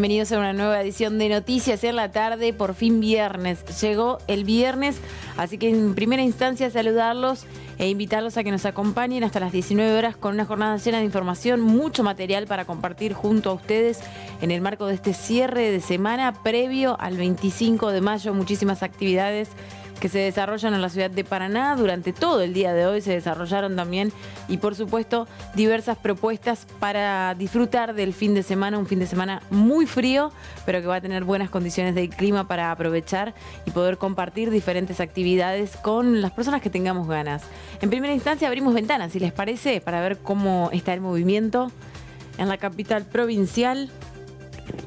Bienvenidos a una nueva edición de Noticias en la tarde, por fin viernes. Llegó el viernes, así que en primera instancia saludarlos e invitarlos a que nos acompañen hasta las 19 horas con una jornada llena de información, mucho material para compartir junto a ustedes en el marco de este cierre de semana previo al 25 de mayo, muchísimas actividades que se desarrollan en la ciudad de Paraná. Durante todo el día de hoy se desarrollaron también y por supuesto diversas propuestas para disfrutar del fin de semana, un fin de semana muy frío, pero que va a tener buenas condiciones de clima para aprovechar y poder compartir diferentes actividades con las personas que tengamos ganas. En primera instancia abrimos ventanas, si les parece, para ver cómo está el movimiento en la capital provincial.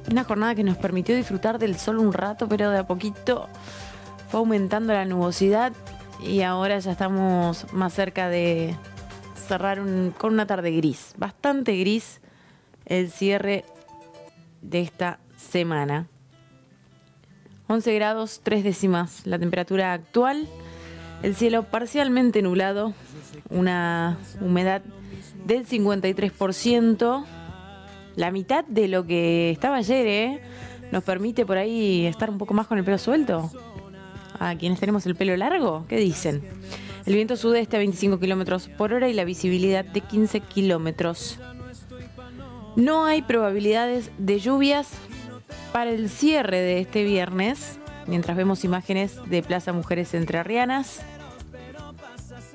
Una jornada que nos permitió disfrutar del sol un rato, pero de a poquito fue aumentando la nubosidad y ahora ya estamos más cerca de cerrar con una tarde gris, bastante gris el cierre de esta semana. 11 grados 3 décimas la temperatura actual, el cielo parcialmente nublado, una humedad del 53%, la mitad de lo que estaba ayer, ¿eh? Nos permite por ahí estar un poco más con el pelo suelto a quienes tenemos el pelo largo? ¿Qué dicen? El viento sudeste a 25 kilómetros por hora y la visibilidad de 15 kilómetros. No hay probabilidades de lluvias para el cierre de este viernes, mientras vemos imágenes de Plaza Mujeres Entrerrianas.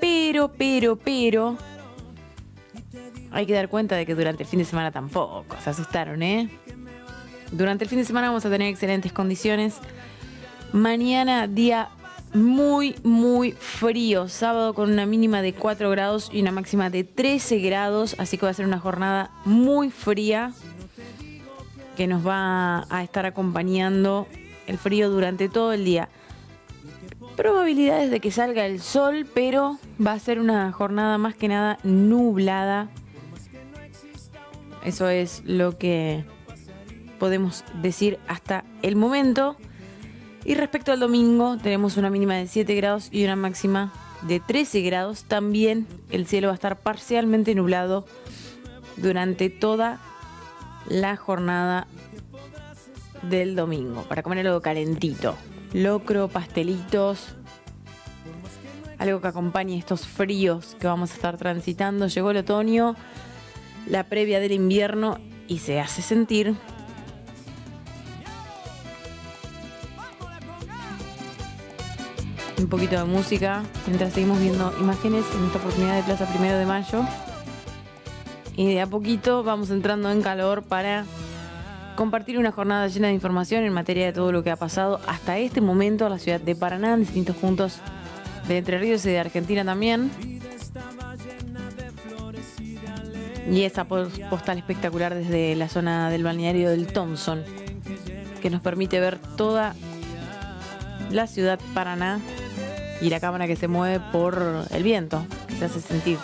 Pero, pero, pero, hay que dar cuenta de que durante el fin de semana tampoco se asustaron, ¿eh? Durante el fin de semana vamos a tener excelentes condiciones Mañana día muy, muy frío. Sábado con una mínima de 4 grados y una máxima de 13 grados. Así que va a ser una jornada muy fría que nos va a estar acompañando el frío durante todo el día. Probabilidades de que salga el sol, pero va a ser una jornada más que nada nublada. Eso es lo que podemos decir hasta el momento. Y respecto al domingo, tenemos una mínima de 7 grados y una máxima de 13 grados. También el cielo va a estar parcialmente nublado durante toda la jornada del domingo. Para comer algo calentito. Locro, pastelitos. Algo que acompañe estos fríos que vamos a estar transitando. Llegó el otoño, la previa del invierno y se hace sentir un poquito de música mientras seguimos viendo imágenes en esta oportunidad de Plaza Primero de Mayo. Y de a poquito vamos entrando en calor para compartir una jornada llena de información en materia de todo lo que ha pasado hasta este momento a la ciudad de Paraná, en distintos puntos de Entre Ríos y de Argentina también. Y esa postal espectacular desde la zona del balneario del Thompson, que nos permite ver toda la ciudad Paraná y la cámara que se mueve por el viento, que se hace sentir.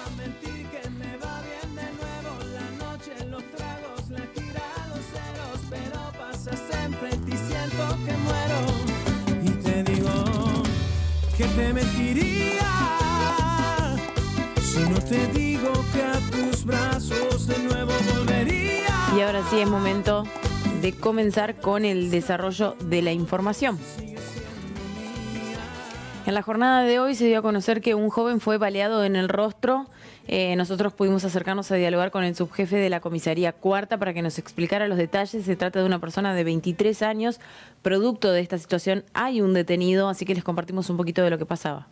Y ahora sí es momento de comenzar con el desarrollo de la información. En la jornada de hoy se dio a conocer que un joven fue baleado en el rostro. Eh, nosotros pudimos acercarnos a dialogar con el subjefe de la comisaría cuarta para que nos explicara los detalles. Se trata de una persona de 23 años. Producto de esta situación hay un detenido, así que les compartimos un poquito de lo que pasaba.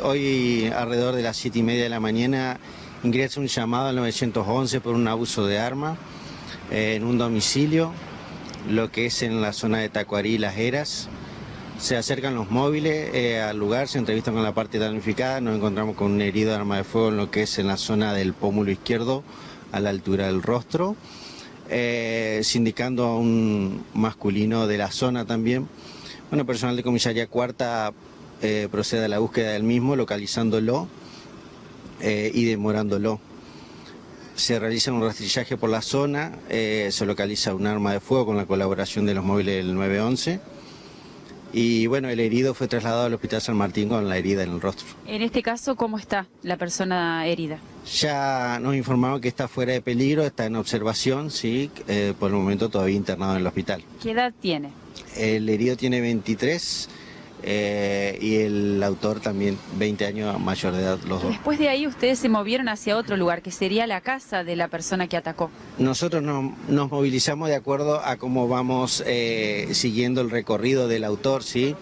Hoy alrededor de las 7 y media de la mañana ingresa un llamado al 911 por un abuso de arma eh, en un domicilio, lo que es en la zona de Tacuarí Las Heras. Se acercan los móviles eh, al lugar, se entrevistan con la parte damnificada, nos encontramos con un herido de arma de fuego en lo que es en la zona del pómulo izquierdo, a la altura del rostro, eh, sindicando a un masculino de la zona también. Bueno, personal de comisaría cuarta eh, procede a la búsqueda del mismo, localizándolo y demorándolo. Se realiza un rastrillaje por la zona, se localiza un arma de fuego con la colaboración de los móviles del 911 y bueno, el herido fue trasladado al Hospital San Martín con la herida en el rostro. En este caso, ¿cómo está la persona herida? Ya nos informaron que está fuera de peligro, está en observación, sí, eh, por el momento todavía internado en el hospital. ¿Qué edad tiene? El herido tiene 23 eh, y el autor también 20 años mayor de edad, los dos. Después de ahí ustedes se movieron hacia otro lugar, que sería la casa de la persona que atacó. Nosotros nos, nos movilizamos de acuerdo a cómo vamos eh, siguiendo el recorrido del autor, ¿sí?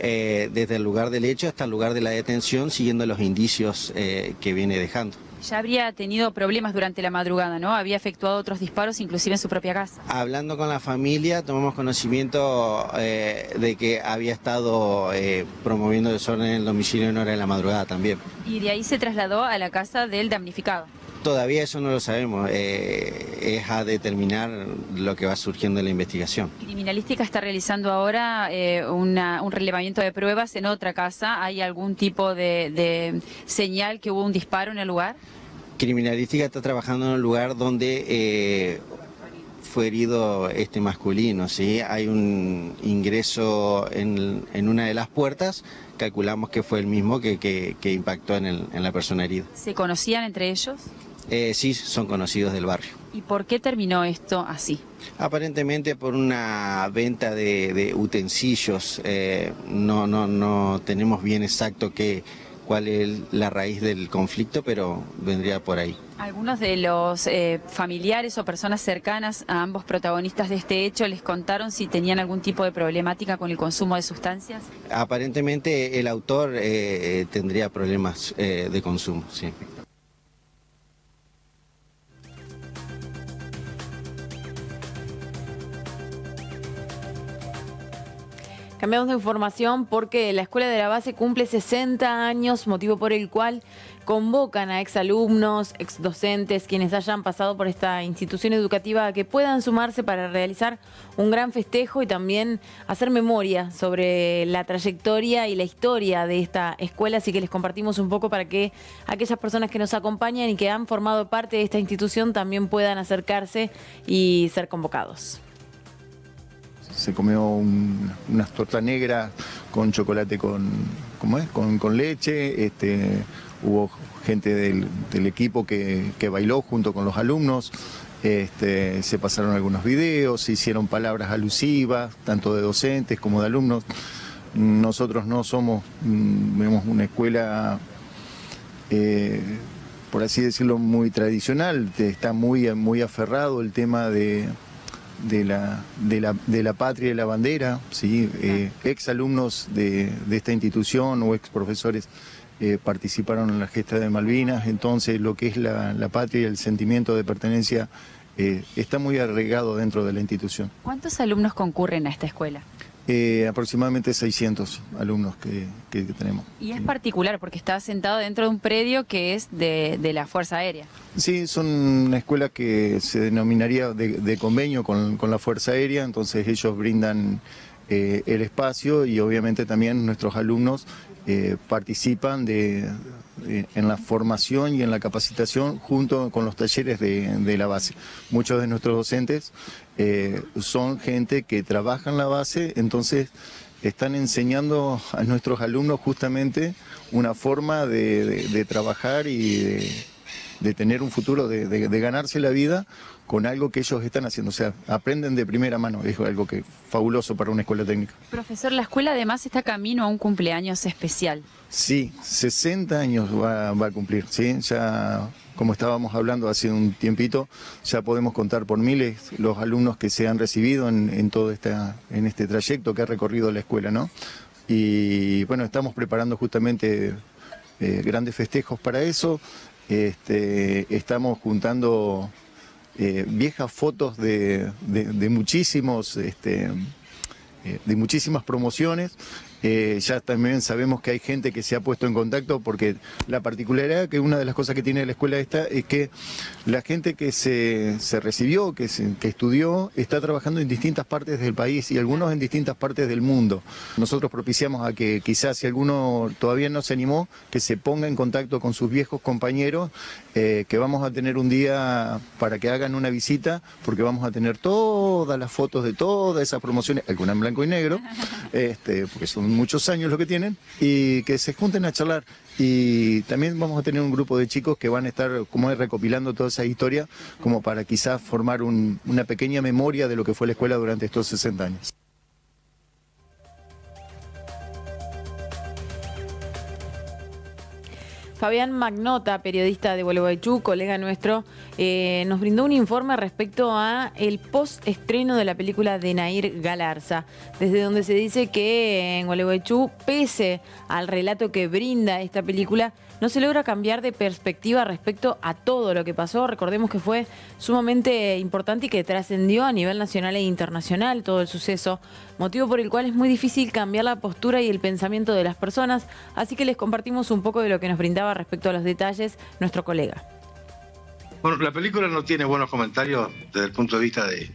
Eh, desde el lugar del hecho hasta el lugar de la detención, siguiendo los indicios eh, que viene dejando. Ya habría tenido problemas durante la madrugada, ¿no? Había efectuado otros disparos, inclusive en su propia casa. Hablando con la familia, tomamos conocimiento eh, de que había estado eh, promoviendo desorden en el domicilio en hora de la madrugada también. Y de ahí se trasladó a la casa del damnificado. Todavía eso no lo sabemos, eh, es a determinar lo que va surgiendo en la investigación. Criminalística está realizando ahora eh, una- un relevamiento de pruebas en otra casa. ¿Hay algún tipo de, de señal que hubo un disparo en el lugar? Criminalística está trabajando en un lugar donde eh, fue herido este masculino, ¿sí? Hay un ingreso en, en una de las puertas, calculamos que fue el mismo que, que- que impactó en, el- en la persona herida. ¿Se conocían entre ellos? Eh, sí, son conocidos del barrio. ¿Y por qué terminó esto así? Aparentemente por una venta de, de utensilios, eh, no, no, no tenemos bien exacto qué, cuál es la raíz del conflicto, pero vendría por ahí. Algunos de los eh, familiares o personas cercanas a ambos protagonistas de este hecho les contaron si tenían algún tipo de problemática con el consumo de sustancias. Aparentemente el autor tendría problemas de consumo, sí. Cambiamos de información porque la Escuela de la Base cumple 60 años, motivo por el cual convocan a exalumnos, exdocentes, quienes hayan pasado por esta institución educativa a que puedan sumarse para realizar un gran festejo y también hacer memoria sobre la trayectoria y la historia de esta escuela. Así que les compartimos un poco para que aquellas personas que nos acompañan y que han formado parte de esta institución también puedan acercarse y ser convocados. Se comió un- unas tortas negras con chocolate con, ¿cómo es? con, con leche, este, hubo gente del, equipo que, que bailó junto con los alumnos, este, se pasaron algunos videos, se hicieron palabras alusivas, tanto de docentes como de alumnos. Nosotros no somos, mm, vemos una escuela eh, por así decirlo, muy tradicional, está muy, muy aferrado el tema de, de, la, de, la, de la patria y la bandera, ¿sí? Eh, ex alumnos de, de esta institución o ex profesores eh, participaron en la gesta de Malvinas, entonces lo que es la, la patria y el sentimiento de pertenencia eh, está muy arraigado dentro de la institución. ¿Cuántos alumnos concurren a esta escuela? Eh, aproximadamente 600 alumnos que, que- que tenemos. Y es particular porque está sentado dentro de un predio que es de, de la Fuerza Aérea. Sí, son una escuela que se denominaría de, de convenio con, con la Fuerza Aérea, entonces ellos brindan eh, el espacio y obviamente también nuestros alumnos eh, participan de, de- en la formación y en la capacitación junto con los talleres de, de la base. Muchos de nuestros docentes eh, son gente que trabaja en la base, entonces están enseñando a nuestros alumnos justamente una forma de, de- de trabajar y de, de tener un futuro, de ganarse la vida con algo que ellos están haciendo. O sea, aprenden de primera mano, es algo que fabuloso para una escuela técnica. Profesor, la escuela además está camino a un cumpleaños especial. Sí, 60 años va, va a cumplir, ¿sí? Ya, como estábamos hablando hace un tiempito, ya podemos contar por miles los alumnos que se han recibido en, todo esta, en este trayecto que ha recorrido la escuela, ¿no? Y bueno, estamos preparando justamente eh, grandes festejos para eso. Este, estamos juntando eh, viejas fotos de, de- de muchísimos, este, eh, de muchísimas promociones. Eh, ya también sabemos que hay gente que se ha puesto en contacto porque la particularidad que una de las cosas que tiene la escuela esta es que la gente que se, se recibió, que, se- que estudió, está trabajando en distintas partes del país y algunos en distintas partes del mundo. Nosotros propiciamos a que quizás si alguno todavía no se animó, que se ponga en contacto con sus viejos compañeros, eh, que vamos a tener un día para que hagan una visita, porque vamos a tener todas las fotos de todas esas promociones, algunas en blanco y negro, este, porque son muchos años lo que tienen, y que se junten a charlar. Y también vamos a tener un grupo de chicos que van a estar como recopilando toda esa historia, como para quizás formar una pequeña memoria de lo que fue la escuela durante estos 60 años. Fabián Magnota, periodista de Gualeguaychú, colega nuestro, eh, nos brindó un informe respecto a el post-estreno de la película de Nair Galarza, desde donde se dice que en Gualeguaychú, pese al relato que brinda esta película, no se logra cambiar de perspectiva respecto a todo lo que pasó. Recordemos que fue sumamente importante y que trascendió a nivel nacional e internacional todo el suceso, motivo por el cual es muy difícil cambiar la postura y el pensamiento de las personas, así que les compartimos un poco de lo que nos brindaba respecto a los detalles nuestro colega. Bueno, la película no tiene buenos comentarios desde el punto de vista de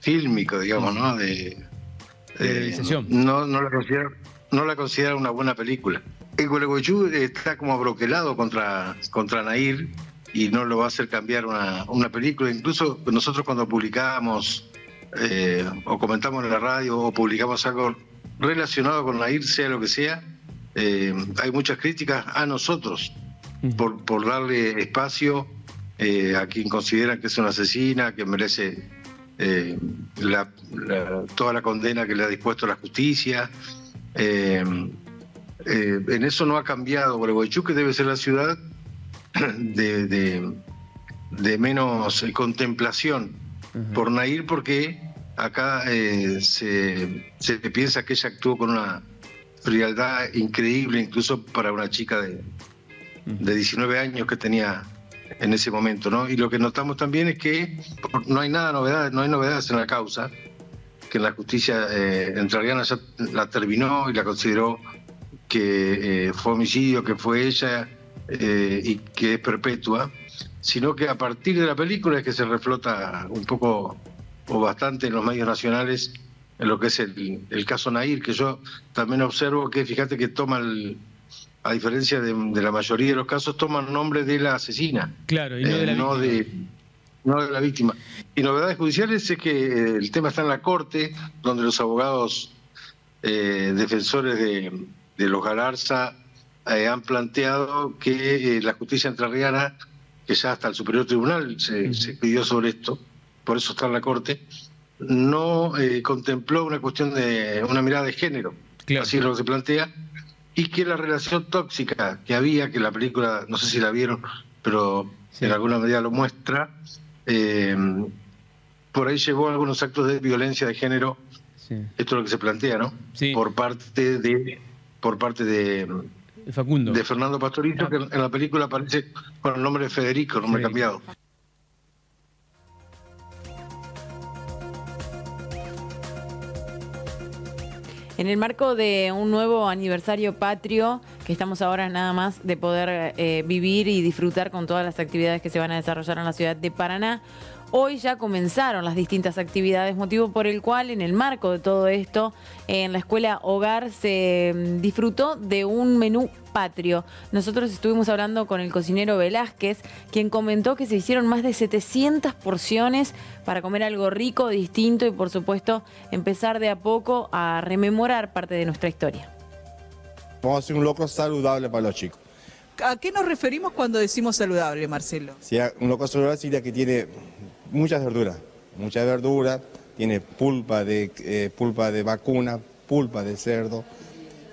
fílmico, digamos, ¿no? De, no, no la considero no la considera una buena película. El Gualeguaychú está como broquelado contra, contra Nair y no lo va a hacer cambiar una, una película. Incluso nosotros cuando publicamos eh, o comentamos en la radio o publicamos algo relacionado con Nair, sea lo que sea, eh, hay muchas críticas a nosotros por, por darle espacio eh, a quien considera que es una asesina, que merece toda la condena que le ha dispuesto la justicia. Eh, en eso no ha cambiado. Gualeguaychú, que debe ser la ciudad de, menos contemplación por Nair, porque acá eh, se, piensa que ella actuó con una frialdad increíble, incluso para una chica de, de 19 años que tenía en ese momento, ¿no? Y lo que notamos también es que no hay nada novedad, no hay novedades en la causa que la justicia eh, entrerriana ya la terminó y la consideró que eh, fue homicidio, que fue ella eh, y que es perpetua, sino que a partir de la película es que se reflota un poco o bastante en los medios nacionales en lo que es el, caso Nair, que yo también observo que fíjate que toma a diferencia de, la mayoría de los casos, toma el nombre de la asesina. Claro, y no de la no de, no de la víctima. Y novedades judiciales es que eh, el tema está en la Corte, donde los abogados eh, defensores de, los Galarza eh, han planteado que la justicia entrerriana, que ya hasta el Superior Tribunal se, pidió sobre esto, por eso está en la Corte, no contempló una cuestión de una mirada de género, así es lo que se plantea, y que la relación tóxica que había, que la película, no sé si la vieron, pero en alguna medida lo muestra, eh, por ahí llevó algunos actos de violencia de género. Esto es lo que se plantea, ¿no? Por parte de por parte de Facundo. de Fernando Pastorito, que en la película aparece con el nombre de Federico, nombre cambiado. En el marco de un nuevo aniversario patrio, que estamos ahora nada más de poder eh, vivir y disfrutar con todas las actividades que se van a desarrollar en la ciudad de Paraná, Hoy ya comenzaron las distintas actividades, motivo por el cual en el marco de todo esto, en la escuela Hogar se mm, disfrutó de un menú patrio. Nosotros estuvimos hablando con el cocinero Velázquez, quien comentó que se hicieron más de 700 porciones para comer algo rico, distinto y por supuesto empezar de a poco a rememorar parte de nuestra historia. Vamos a hacer un loco saludable para los chicos. ¿A qué nos referimos cuando decimos saludable, Marcelo? Sí, un loco saludable significa que tiene muchas verduras, muchas verduras, tiene pulpa de, eh, pulpa de vacuna, pulpa de cerdo,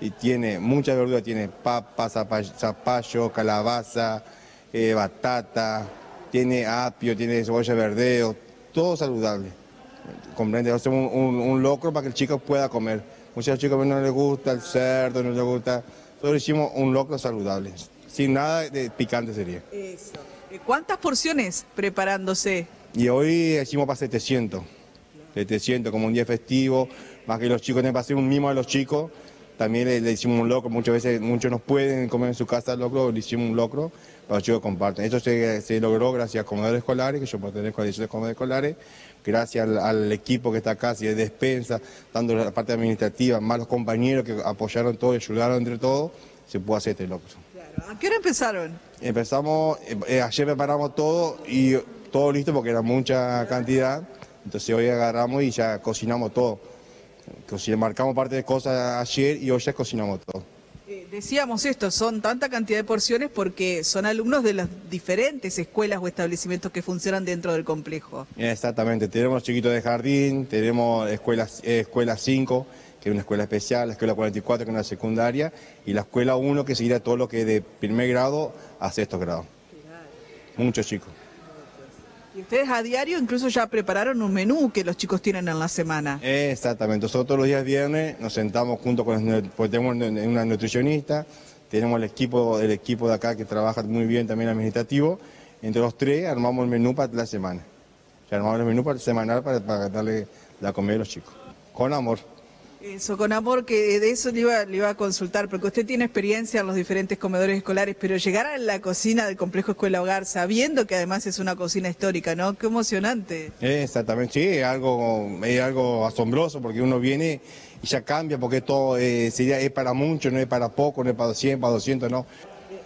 y tiene muchas verduras, tiene papa, zapallo, calabaza, eh, batata, tiene apio, tiene cebolla verdeo, todo saludable. Comprende, hacemos un, un, locro para que el chico pueda comer. Muchos chicos no les gusta el cerdo, no les gusta. Nosotros hicimos un locro saludable, sin nada de picante sería. Eso. ¿Cuántas porciones preparándose? Y hoy hicimos para 700. 700 como un día festivo, más que los chicos tienen para hacer un mimo a los chicos. También le, hicimos un locro, muchas veces muchos no pueden comer en su casa el locro, le hicimos un locro para los chicos comparten. Esto se, logró gracias a comedores escolares, que yo puedo tener condiciones de comedores escolares, gracias al, equipo que está acá, si de despensa, dando la parte administrativa, más los compañeros que apoyaron todo y ayudaron entre todos, se pudo hacer este locro. ¿A qué hora empezaron? Empezamos, eh, eh, ayer preparamos todo y todo listo porque era mucha cantidad. Entonces hoy agarramos y ya cocinamos todo. Marcamos parte de cosas ayer y hoy ya cocinamos todo. Eh, decíamos esto, son tanta cantidad de porciones porque son alumnos de las diferentes escuelas o establecimientos que funcionan dentro del complejo. Exactamente, tenemos chiquitos de jardín, tenemos escuela, eh, escuela 5, que es una escuela especial, la escuela 44, que es una secundaria, y la escuela 1, que seguirá todo lo que es de primer grado a sexto grado. Muchos chicos. Y ustedes a diario incluso ya prepararon un menú que los chicos tienen en la semana. Exactamente, nosotros todos los días viernes nos sentamos junto con los, pues tenemos una nutricionista, tenemos el equipo, el equipo de acá que trabaja muy bien también administrativo, entre los tres armamos el menú para la semana. Armamos el menú para semanal para, para darle la comida a los chicos, con amor. Eso, con amor, que de eso le iba, le iba a consultar, porque usted tiene experiencia en los diferentes comedores escolares, pero llegar a la cocina del complejo Escuela Hogar, sabiendo que además es una cocina histórica, ¿no? Qué emocionante. Exactamente, sí, es algo, es algo asombroso porque uno viene y ya cambia porque todo eh, sería, es para mucho, no es para poco, no es para 100, para 200, no.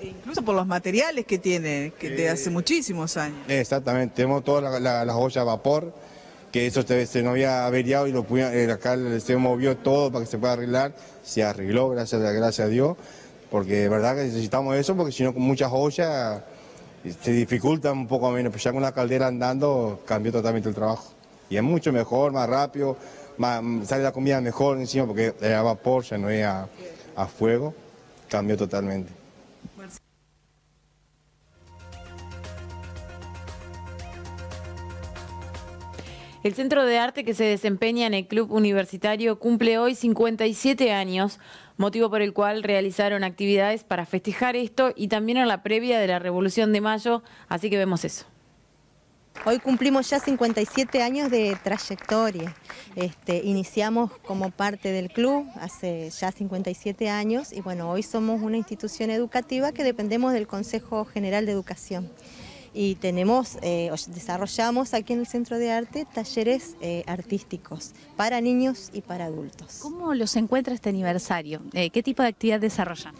E incluso por los materiales que tiene, que de hace muchísimos años. Exactamente, tenemos todas la- la- las ollas a vapor, que eso se, nos había averiado y lo pudi- eh, acá se movió todo para que se pueda arreglar, se arregló, gracias, gracias a Dios, porque de verdad que necesitamos eso, porque si no con muchas ollas eh, se dificulta un poco menos, pero ya con la caldera andando cambió totalmente el trabajo. Y es mucho mejor, más rápido, más- sale la comida mejor encima, porque es a vapor, ya no es a, a fuego, cambió totalmente. El Centro de Arte que se desempeña en el Club Universitario cumple hoy 57 años, motivo por el cual realizaron actividades para festejar esto y también en la previa de la Revolución de Mayo, así que vemos eso. Hoy cumplimos ya 57 años de trayectoria. Este, iniciamos como parte del club hace ya 57 años y bueno, hoy somos una institución educativa que dependemos del Consejo General de Educación. Y tenemos, eh, desarrollamos aquí en el Centro de Arte talleres eh, artísticos para niños y para adultos. ¿Cómo los encuentra este aniversario? Eh, ¿Qué tipo de actividad desarrollan?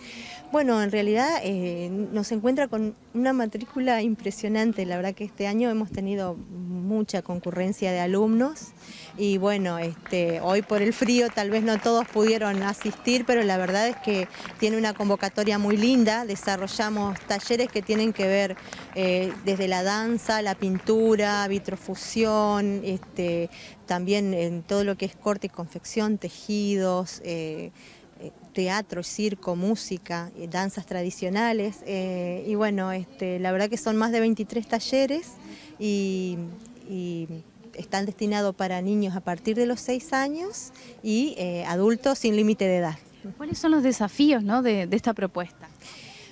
Bueno, en realidad eh, nos encuentra con una matrícula impresionante. La verdad que este año hemos tenido mucha concurrencia de alumnos y bueno, este, hoy por el frío tal vez no todos pudieron asistir, pero la verdad es que tiene una convocatoria muy linda. Desarrollamos talleres que tienen que ver eh, desde la danza, la pintura, vitrofusión, este, también en todo lo que es corte y confección, tejidos. eh, teatro, circo, música, eh, danzas tradicionales. eh, y bueno, este, la verdad que son más de 23 talleres y, y están destinados para niños a partir de los 6 años y eh, adultos sin límite de edad. ¿Cuáles son los desafíos ¿no? de, de esta propuesta?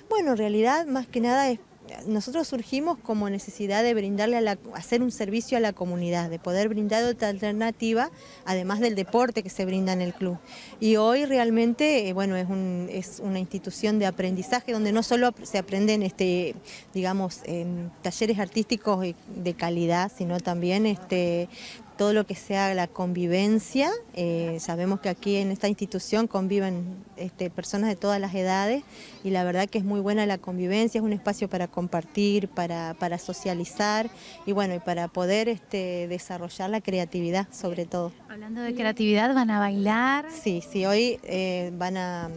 Bueno, en realidad, más que nada, es- nosotros surgimos como necesidad de brindarle a la, hacer un servicio a la comunidad, de poder brindar otra alternativa, además del deporte que se brinda en el club. Y hoy realmente, eh, bueno, es, un- es una institución de aprendizaje donde no solo se aprenden, este, digamos, em, talleres artísticos de calidad, sino también este, todo lo que sea la convivencia. Eh, sabemos que aquí en esta institución conviven este, personas de todas las edades y la verdad que es muy buena la convivencia, es un espacio para compartir, para, para socializar y bueno, y para poder este, desarrollar la creatividad sobre todo. Hablando de creatividad, ¿van a bailar? Sí, sí, hoy eh, van a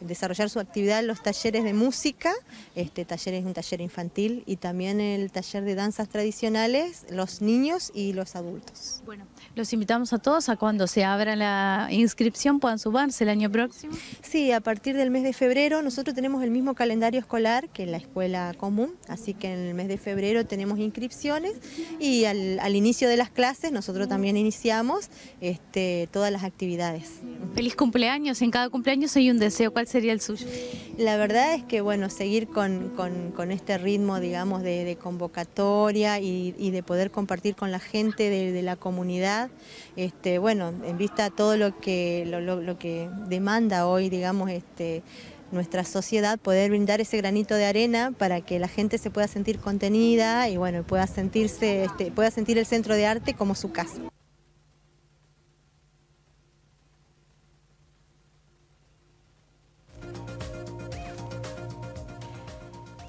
desarrollar su actividad en los talleres de música, este taller es un taller infantil y también el taller de danzas tradicionales, los niños y los adultos. Bueno, los invitamos a todos a cuando se abra la inscripción puedan sumarse el año próximo. Sí, a partir del mes de febrero nosotros tenemos el mismo calendario escolar que la escuela común, así que en el mes de febrero tenemos inscripciones y al, al inicio de las clases nosotros también iniciamos este, todas las actividades. Feliz cumpleaños, en cada cumpleaños hay un deseo, ¿cuál sería el suyo? La verdad es que bueno, seguir con, con- con este ritmo, digamos, de, de convocatoria y, y de poder compartir con la gente de, de la comunidad, este, bueno, en vista a todo lo que, lo, que demanda hoy, digamos, este, nuestra sociedad, poder brindar ese granito de arena para que la gente se pueda sentir contenida y bueno, pueda sentirse, este, pueda sentir el centro de arte como su casa.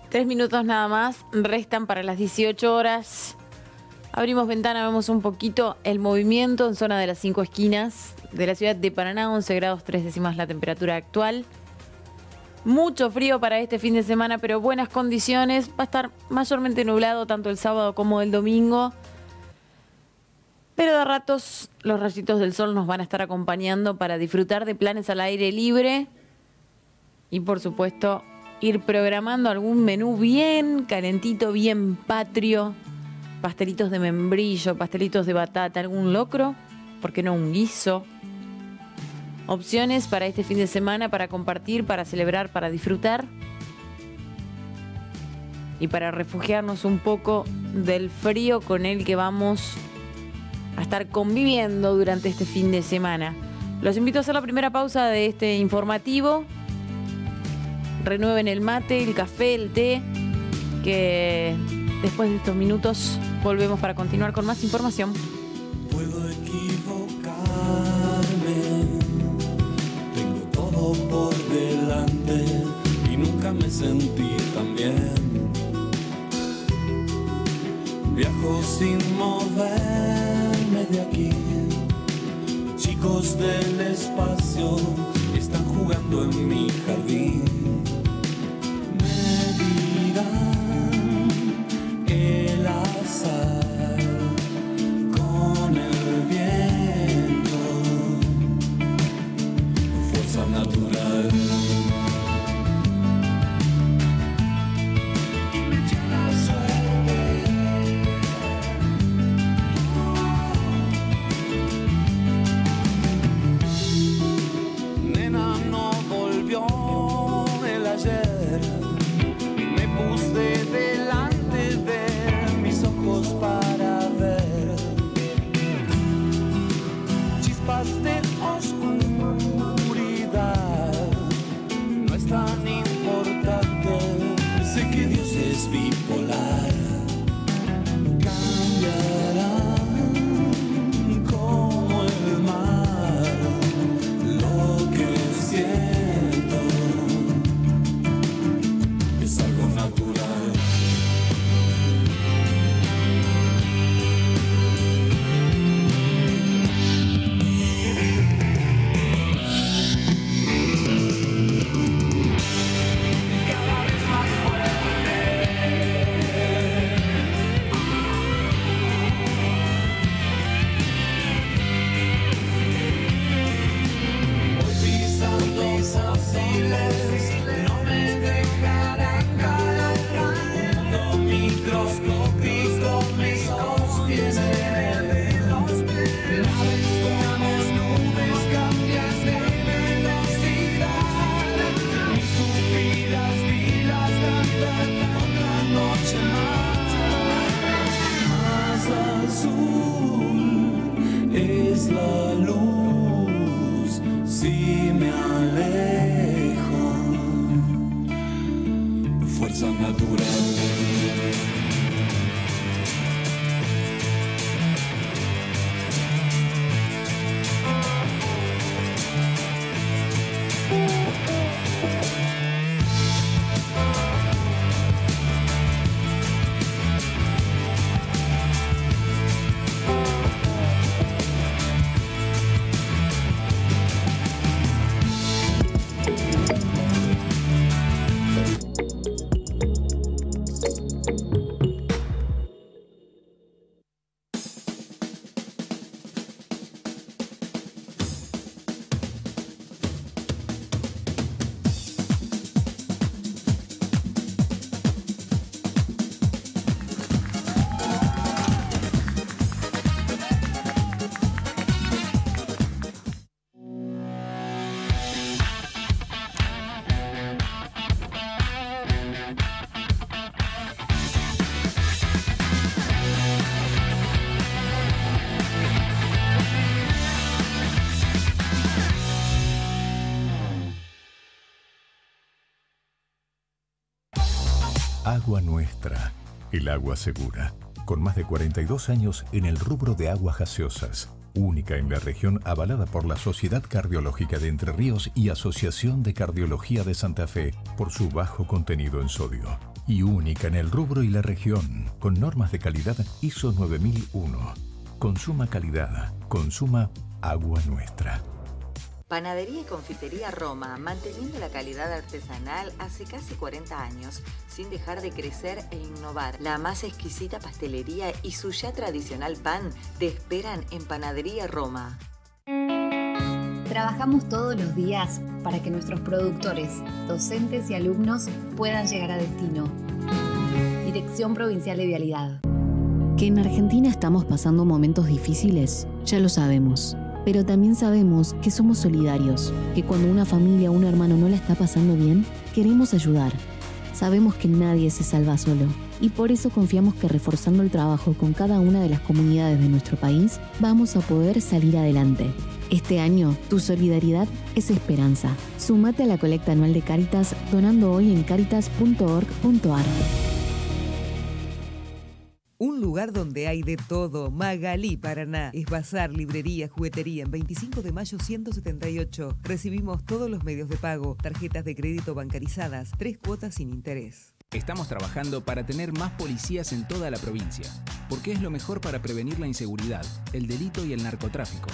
Tres minutos nada más restan para las 18 horas. Abrimos ventana, vemos un poquito el movimiento en zona de las cinco esquinas de la ciudad de Paraná, 11 grados 3 décimas la temperatura actual. Mucho frío para este fin de semana, pero buenas condiciones. Va a estar mayormente nublado tanto el sábado como el domingo. Pero de ratos los rayitos del sol nos van a estar acompañando para disfrutar de planes al aire libre. Y por supuesto, ir programando algún menú bien calentito, bien patrio. Pastelitos de membrillo, pastelitos de batata, algún locro. ¿Por qué no un guiso? Opciones para este fin de semana, para compartir, para celebrar, para disfrutar. Y para refugiarnos un poco del frío con el que vamos a estar conviviendo durante este fin de semana. Los invito a hacer la primera pausa de este informativo. Renueven el mate, el café, el té, que después de estos minutos volvemos para continuar con más información. Puedo equivocarme, tengo todo por delante y nunca me sentí tan bien. Viajo sin moverme de aquí, chicos del espacio están jugando en mi jardín. Me dirán el Agua Nuestra, el agua segura. Con más de 42 años en el rubro de aguas gaseosas. Única en la región avalada por la Sociedad Cardiológica de Entre Ríos y Asociación de Cardiología de Santa Fe por su bajo contenido en sodio. y única en el rubro y la región, con normas de calidad ISO 9001. Consuma calidad, consuma agua nuestra. Panadería y Confitería Roma, manteniendo la calidad artesanal hace casi 40 años, sin dejar de crecer e innovar. La más exquisita pastelería y su ya tradicional pan te esperan en Panadería Roma. Trabajamos todos los días para que nuestros productores, docentes y alumnos puedan llegar a destino. Dirección Provincial de Vialidad. Que en Argentina estamos pasando momentos difíciles, ya lo sabemos. Pero también sabemos que somos solidarios, que cuando una familia o un hermano no la está pasando bien, queremos ayudar. Sabemos que nadie se salva solo y por eso confiamos que reforzando el trabajo con cada una de las comunidades de nuestro país, vamos a poder salir adelante. Este año, tu solidaridad es esperanza. Sumate a la colecta anual de Caritas donando hoy en caritas.org.ar. Un lugar donde hay de todo. Magalí, Paraná. Es bazar, librería, juguetería. En 25 de mayo 178. Recibimos todos los medios de pago. Tarjetas de crédito bancarizadas. Tres cuotas sin interés. Estamos trabajando para tener más policías en toda la provincia, porque es lo mejor para prevenir la inseguridad, el delito y el narcotráfico.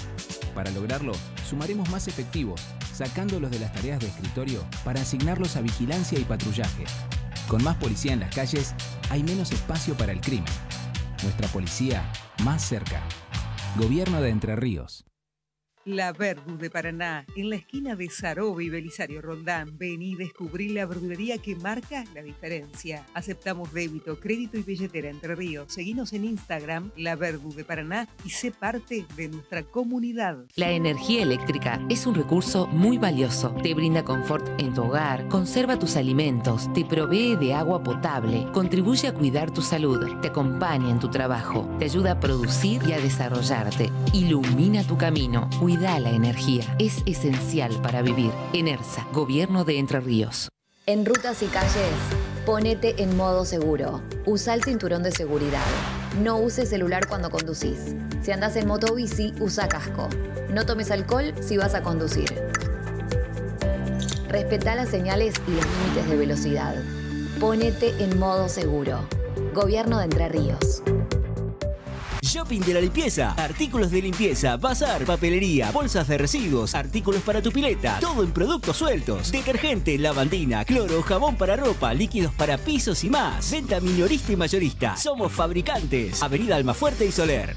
Para lograrlo, sumaremos más efectivos, sacándolos de las tareas de escritorio para asignarlos a vigilancia y patrullaje. Con más policía en las calles, hay menos espacio para el crimen. Nuestra policía más cerca. Gobierno de Entre Ríos. La Verdu de Paraná, en la esquina de Sarobe y Belisario Rondán. Ven y descubrí la verdulería que marca la diferencia. Aceptamos débito, crédito y billetera entre ríos. Seguinos en Instagram, La Verdu de Paraná, y sé parte de nuestra comunidad. La energía eléctrica es un recurso muy valioso. Te brinda confort en tu hogar, conserva tus alimentos, te provee de agua potable, contribuye a cuidar tu salud, te acompaña en tu trabajo, te ayuda a producir y a desarrollarte, ilumina tu camino, la energía. Es esencial para vivir. ENERSA, Gobierno de Entre Ríos. En rutas y calles, ponete en modo seguro. Usa el cinturón de seguridad. No uses celular cuando conducís. Si andas en moto bici, usa casco. No tomes alcohol si vas a conducir. Respeta las señales y los límites de velocidad. Ponete en modo seguro. Gobierno de Entre Ríos. Shopping de la limpieza, artículos de limpieza, bazar, papelería, bolsas de residuos, artículos para tu pileta, todo en productos sueltos, detergente, lavandina, cloro, jabón para ropa, líquidos para pisos y más. Venta minorista y mayorista. Somos fabricantes. Avenida Almafuerte y Soler.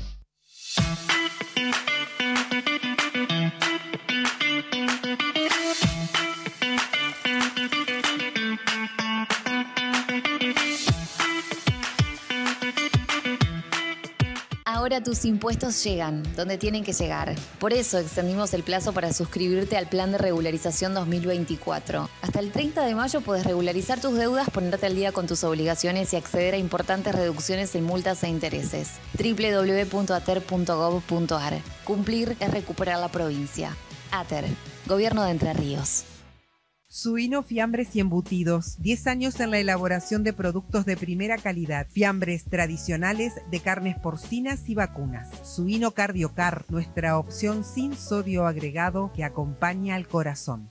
Tus impuestos llegan donde tienen que llegar. Por eso extendimos el plazo para suscribirte al Plan de Regularización 2024. Hasta el 30 de mayo puedes regularizar tus deudas, ponerte al día con tus obligaciones y acceder a importantes reducciones en multas e intereses. www.ater.gov.ar. Cumplir es recuperar la provincia. ATER, Gobierno de Entre Ríos. Suino, fiambres y embutidos. 10 años en la elaboración de productos de primera calidad. Fiambres tradicionales de carnes porcinas y vacunas. Suino Cardiocar, nuestra opción sin sodio agregado que acompaña al corazón.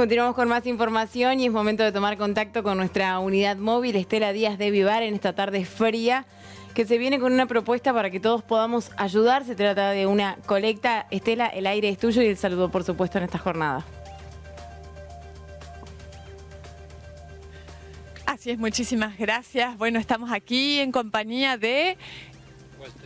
Continuamos con más información y es momento de tomar contacto con nuestra unidad móvil, Estela Díaz de Vivar, en esta tarde fría, que se viene con una propuesta para que todos podamos ayudar. Se trata de una colecta. Estela, el aire es tuyo y el saludo, por supuesto, en esta jornada. Así es, muchísimas gracias. Bueno, estamos aquí en compañía de...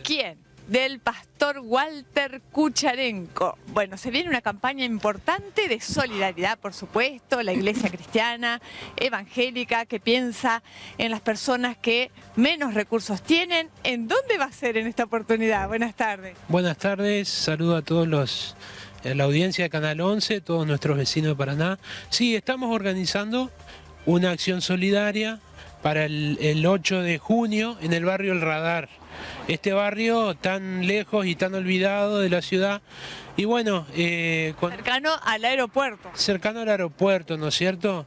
¿Quién? Del pastor Walter Kucharenko. Bueno, se viene una campaña importante de solidaridad, por supuesto, la iglesia cristiana, evangélica, que piensa en las personas que menos recursos tienen. ¿En dónde va a ser en esta oportunidad? Buenas tardes. Buenas tardes, saludo a todos los la audiencia de Canal 11, todos nuestros vecinos de Paraná. Sí, estamos organizando una acción solidaria para el 8 de junio en el barrio El Radar. Este barrio tan lejos y tan olvidado de la ciudad. Y bueno, eh, con- Cercano al aeropuerto. cercano al aeropuerto, ¿no es cierto?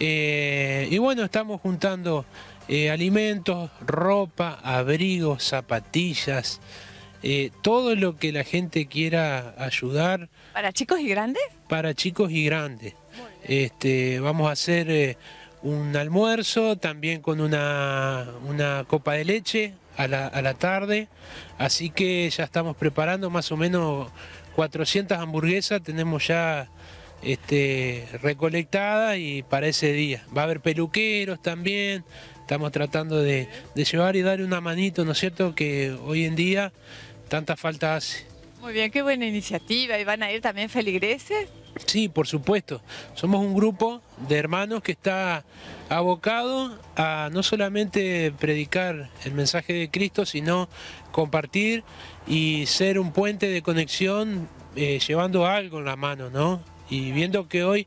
Eh, y bueno, estamos juntando eh, alimentos, ropa, abrigos, zapatillas, eh, todo lo que la gente quiera ayudar ¿Para chicos y grandes? para chicos y grandes. Este, vamos a hacer eh, un almuerzo también con una, una copa de leche a la, a la tarde, así que ya estamos preparando más o menos 400 hamburguesas, tenemos ya este, recolectadas y para ese día. Va a haber peluqueros también, estamos tratando de, de llevar y dar una manito, ¿no es cierto?, que hoy en día tanta falta hace. Muy bien, qué buena iniciativa. ¿Y van a ir también feligreses? Sí, por supuesto. Somos un grupo de hermanos que está abocado a no solamente predicar el mensaje de Cristo, sino compartir y ser un puente de conexión eh, llevando algo en la mano, ¿no? Y viendo que hoy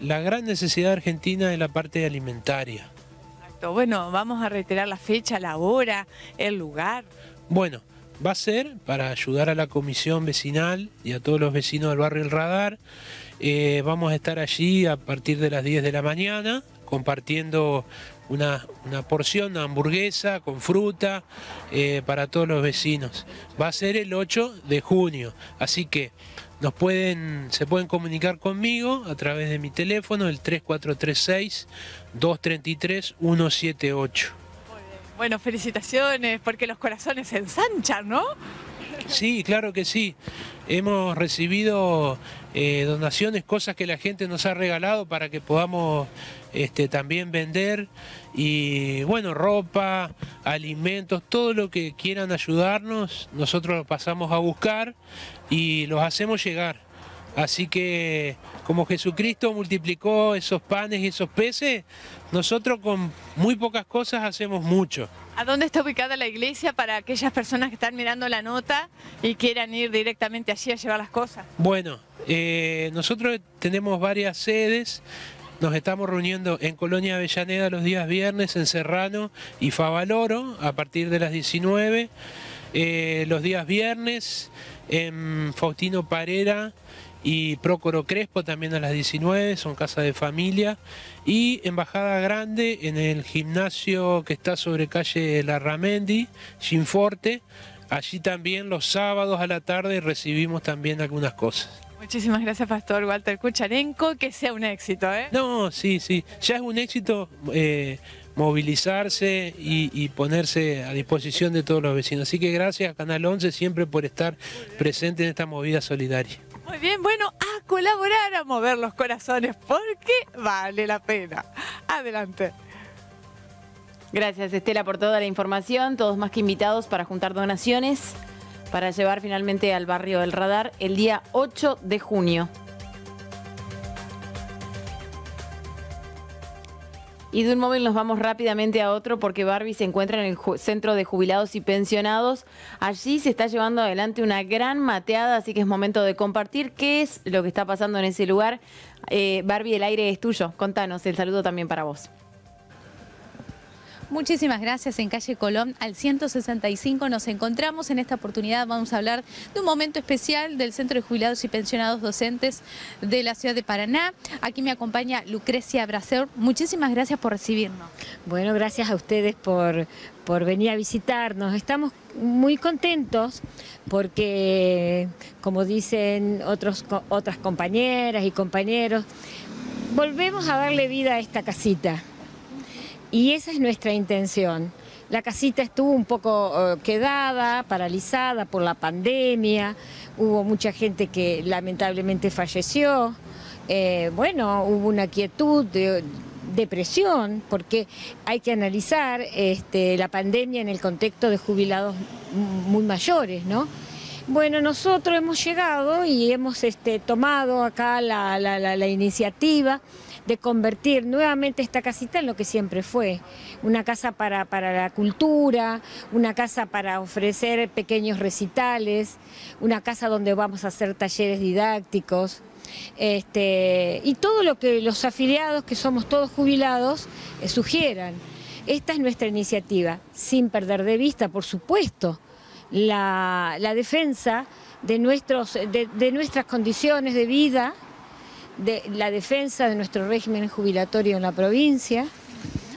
la gran necesidad argentina es la parte alimentaria. Exacto. Bueno, vamos a reiterar la fecha, la hora, el lugar. Bueno, va a ser para ayudar a la comisión vecinal y a todos los vecinos del barrio El Radar. Eh, vamos a estar allí a partir de las 10 de la mañana compartiendo una, porción, una hamburguesa con fruta eh, para todos los vecinos. Va a ser el 8 de junio, así que se pueden comunicar conmigo a través de mi teléfono, el 3436 233 178. Bueno, felicitaciones, porque los corazones se ensanchan, ¿no? Sí, claro que sí. Hemos recibido eh, donaciones, cosas que la gente nos ha regalado para que podamos este, también vender. Y bueno, ropa, alimentos, todo lo que quieran ayudarnos, nosotros lo pasamos a buscar y los hacemos llegar. Así que como Jesucristo multiplicó esos panes y esos peces, nosotros con muy pocas cosas hacemos mucho. ¿A dónde está ubicada la iglesia para aquellas personas que están mirando la nota y quieran ir directamente allí a llevar las cosas? Bueno, eh, nosotros tenemos varias sedes. Nos estamos reuniendo en Colonia Avellaneda los días viernes, en Serrano y Favaloro, a partir de las 19. Eh, los días viernes en Faustino Parera y Prócoro Crespo también a las 19, son casa de familia. Y Embajada Grande en el gimnasio que está sobre calle Larramendi, Ginforte. Allí también los sábados a la tarde recibimos también algunas cosas. Muchísimas gracias, Pastor Walter Kucharenko. Que sea un éxito, ¿eh? No, sí, sí. Ya es un éxito eh, movilizarse y, y ponerse a disposición de todos los vecinos. Así que gracias a Canal 11 siempre por estar presente en esta movida solidaria. Muy bien, bueno, a colaborar, a mover los corazones, porque vale la pena. Adelante. Gracias Estela por toda la información, todos más que invitados para juntar donaciones para llevar finalmente al barrio del radar el día 8 de junio. Y de un móvil nos vamos rápidamente a otro porque Barbie se encuentra en el centro de jubilados y pensionados. Allí se está llevando adelante una gran mateada, así que es momento de compartir qué es lo que está pasando en ese lugar. Eh, Barbie, el aire es tuyo. Contanos, el saludo también para vos. Muchísimas gracias. En calle Colón, al 165, nos encontramos. En esta oportunidad vamos a hablar de un momento especial del Centro de Jubilados y Pensionados Docentes de la ciudad de Paraná. Aquí me acompaña Lucrecia Bracer. Muchísimas gracias por recibirnos. Bueno, gracias a ustedes por, por venir a visitarnos. Estamos muy contentos porque, como dicen otros, otras compañeras y compañeros, volvemos a darle vida a esta casita. Y esa es nuestra intención. La casita estuvo un poco eh, quedada, paralizada por la pandemia, hubo mucha gente que lamentablemente falleció, Eh, bueno, hubo una quietud, de, depresión, porque hay que analizar este, la pandemia en el contexto de jubilados muy mayores, ¿no? Bueno, nosotros hemos llegado y hemos este, tomado acá la iniciativa de convertir nuevamente esta casita en lo que siempre fue, una casa para, para la cultura, una casa para ofrecer pequeños recitales, una casa donde vamos a hacer talleres didácticos. Este, y todo lo que los afiliados, que somos todos jubilados, eh, sugieran. Esta es nuestra iniciativa, sin perder de vista, por supuesto, la, la defensa de, nuestros, de, de nuestras condiciones de vida, de la defensa de nuestro régimen jubilatorio en la provincia.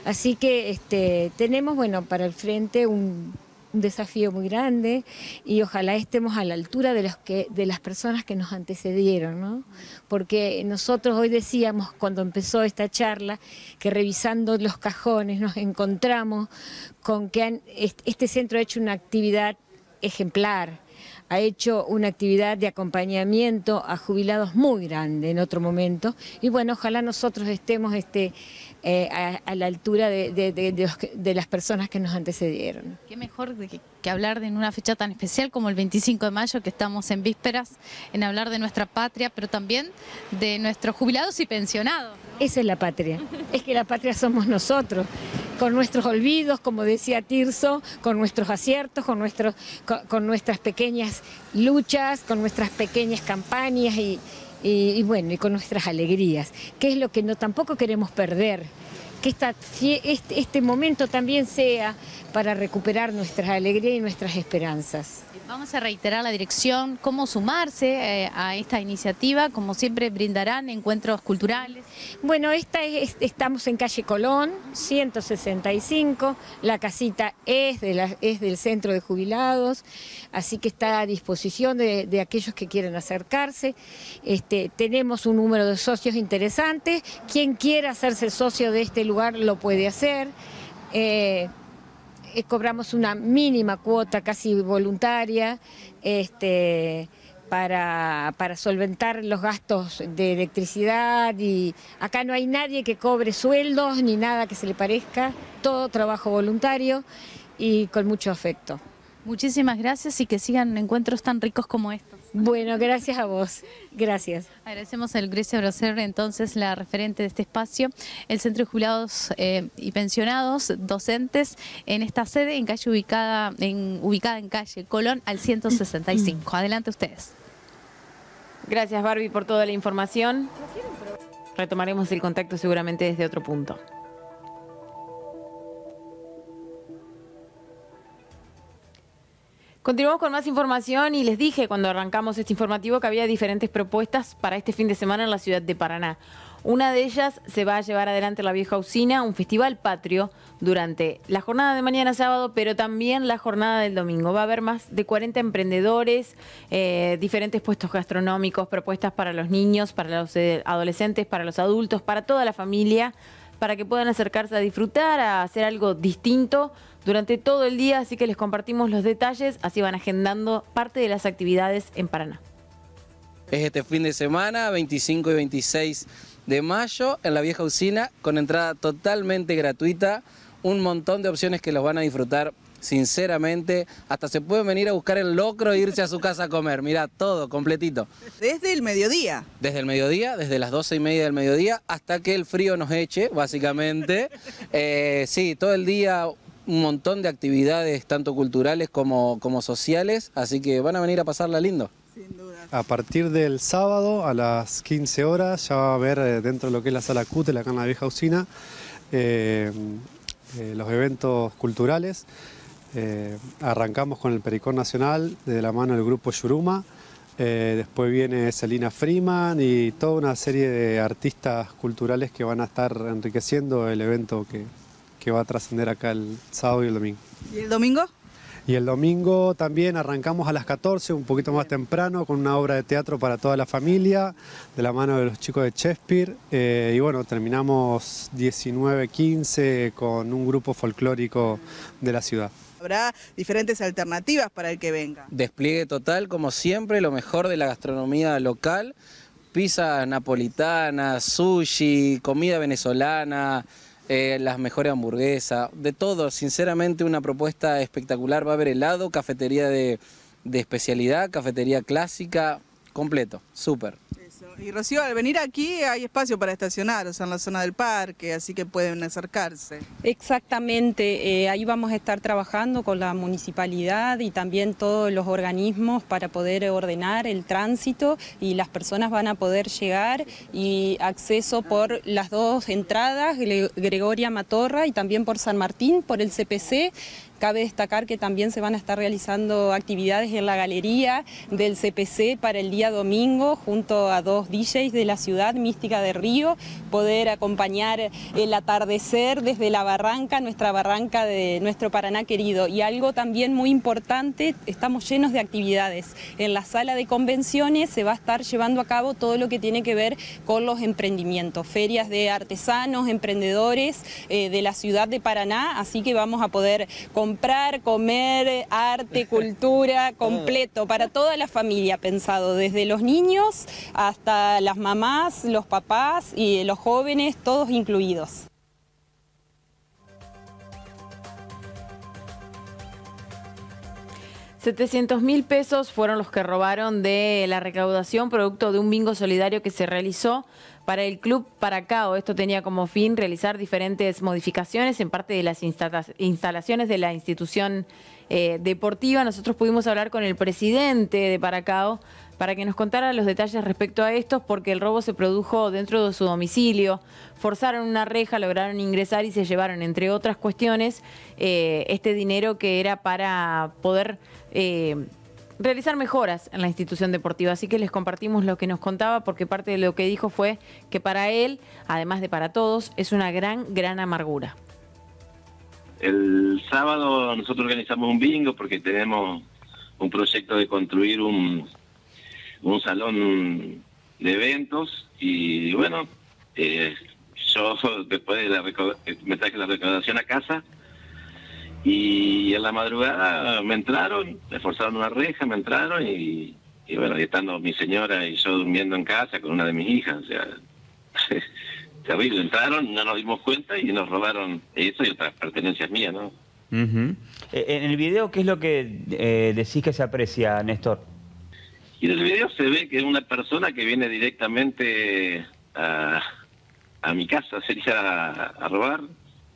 Así que este, tenemos bueno, para el frente un, desafío muy grande y ojalá estemos a la altura de, los que, de las personas que nos antecedieron, ¿no? Porque nosotros hoy decíamos cuando empezó esta charla que revisando los cajones nos encontramos con que este centro ha hecho una actividad ejemplar, ha hecho una actividad de acompañamiento a jubilados muy grande en otro momento y bueno, ojalá nosotros estemos este, eh, a, la altura de, de- las personas que nos antecedieron. Qué mejor que, que hablar de una fecha tan especial como el 25 de mayo, que estamos en vísperas, en hablar de nuestra patria, pero también de nuestros jubilados y pensionados. Esa es la patria. Es que la patria somos nosotros, con nuestros olvidos, como decía Tirso, con nuestros aciertos, con, nuestros, con, nuestras pequeñas luchas, con nuestras pequeñas campañas y, y- bueno, y con nuestras alegrías, que es lo que no tampoco queremos perder. Que este, este momento también sea para recuperar nuestras alegrías y nuestras esperanzas. Vamos a reiterar la dirección, cómo sumarse eh, a esta iniciativa, como siempre brindarán encuentros culturales. Bueno, esta es- estamos en calle Colón, 165. La casita es, del centro de jubilados, así que está a disposición de, de aquellos que quieran acercarse. Este, tenemos un número de socios interesantes. Quien quiera hacerse socio de este lugar lo puede hacer. Eh, eh, cobramos una mínima cuota casi voluntaria este, para, para solventar los gastos de electricidad y acá no hay nadie que cobre sueldos ni nada que se le parezca, todo trabajo voluntario y con mucho afecto. Muchísimas gracias y que sigan encuentros tan ricos como estos. Bueno, gracias a vos. Gracias. Agradecemos a Lucrecia Broser, entonces la referente de este espacio, el Centro de Jubilados eh, y Pensionados Docentes en esta sede en calle ubicada en, ubicada en calle Colón al 165. Adelante ustedes. Gracias Barbie por toda la información. Retomaremos el contacto seguramente desde otro punto. Continuamos con más información y les dije cuando arrancamos este informativo que había diferentes propuestas para este fin de semana en la ciudad de Paraná. Una de ellas se va a llevar adelante la vieja usina, un festival patrio durante la jornada de mañana sábado, pero también la jornada del domingo. Va a haber más de 40 emprendedores, eh, diferentes puestos gastronómicos, propuestas para los niños, para los eh, adolescentes, para los adultos, para toda la familia, para que puedan acercarse a disfrutar, a hacer algo distinto durante todo el día. Así que les compartimos los detalles, así van agendando parte de las actividades en Paraná. Es este fin de semana, 25 y 26 de mayo, en la vieja usina, con entrada totalmente gratuita. Un montón de opciones que los van a disfrutar, sinceramente. Hasta se pueden venir a buscar el locro e irse a su casa a comer. Mirá, todo, completito. Desde el mediodía. Desde el mediodía, desde las 12 y media del mediodía, hasta que el frío nos eche, básicamente. Eh, sí, todo el día un montón de actividades, tanto culturales como, como sociales, así que van a venir a pasarla lindo. A partir del sábado a las 15 horas ya va a haber eh, dentro de lo que es la sala Cútela, acá en la vieja usina, eh, eh, los eventos culturales. Eh, arrancamos con el Pericón Nacional de la mano del grupo Yuruma. Eh, después viene Selina Freeman y toda una serie de artistas culturales que van a estar enriqueciendo el evento que, que va a trascender acá el sábado y el domingo. ¿Y el domingo? Y el domingo también arrancamos a las 14, un poquito más temprano, con una obra de teatro para toda la familia, de la mano de los chicos de Shakespeare. Eh, y bueno, terminamos 19-15 con un grupo folclórico de la ciudad. Habrá diferentes alternativas para el que venga. Despliegue total, como siempre, lo mejor de la gastronomía local. Pizza napolitana, sushi, comida venezolana, eh, las mejores hamburguesas, de todo. Sinceramente, una propuesta espectacular. Va a haber helado, cafetería de, de especialidad, cafetería clásica, completo, súper. Y Rocío, al venir aquí hay espacio para estacionar, o sea, en la zona del parque, así que pueden acercarse. Exactamente, eh, ahí vamos a estar trabajando con la municipalidad y también todos los organismos para poder ordenar el tránsito y las personas van a poder llegar y acceso por las dos entradas, Gre- Gregoria Matorra y también por San Martín, por el CPC. Cabe destacar que también se van a estar realizando actividades en la galería del CPC para el día domingo junto a dos DJs de la ciudad, Mística de Río, poder acompañar el atardecer desde la barranca, nuestra barranca de nuestro Paraná querido. Y algo también muy importante, estamos llenos de actividades. En la sala de convenciones se va a estar llevando a cabo todo lo que tiene que ver con los emprendimientos, ferias de artesanos, emprendedores eh, de la ciudad de Paraná, así que vamos a poder comprar, comer, arte, cultura, completo, para toda la familia pensado, desde los niños hasta las mamás, los papás y los jóvenes, todos incluidos. $700 mil pesos fueron los que robaron de la recaudación producto de un bingo solidario que se realizó para el Club Paracao. Esto tenía como fin realizar diferentes modificaciones en parte de las instala- instalaciones de la institución eh, deportiva. Nosotros pudimos hablar con el presidente de Paracao para que nos contara los detalles respecto a estos, porque el robo se produjo dentro de su domicilio. Forzaron una reja, lograron ingresar y se llevaron, entre otras cuestiones, eh, este dinero que era para poder eh, realizar mejoras en la institución deportiva. Así que les compartimos lo que nos contaba, porque parte de lo que dijo fue que para él, además de para todos, es una gran, gran amargura. El sábado nosotros organizamos un bingo porque tenemos un proyecto de construir un, un salón de eventos y bueno, eh, yo después de la eh, me traje la recaudación a casa y en la madrugada me entraron, me forzaron una reja, me entraron y, y bueno, y estando mi señora y yo durmiendo en casa con una de mis hijas, o sea, terrible, entraron, no nos dimos cuenta y nos robaron eso y otras pertenencias mías, ¿no? Ujú. Eh, En el video, ¿qué es lo que eh, decís que se aprecia, Néstor? Y en el video se ve que es una persona que viene directamente a, a mi casa, sería a, a robar.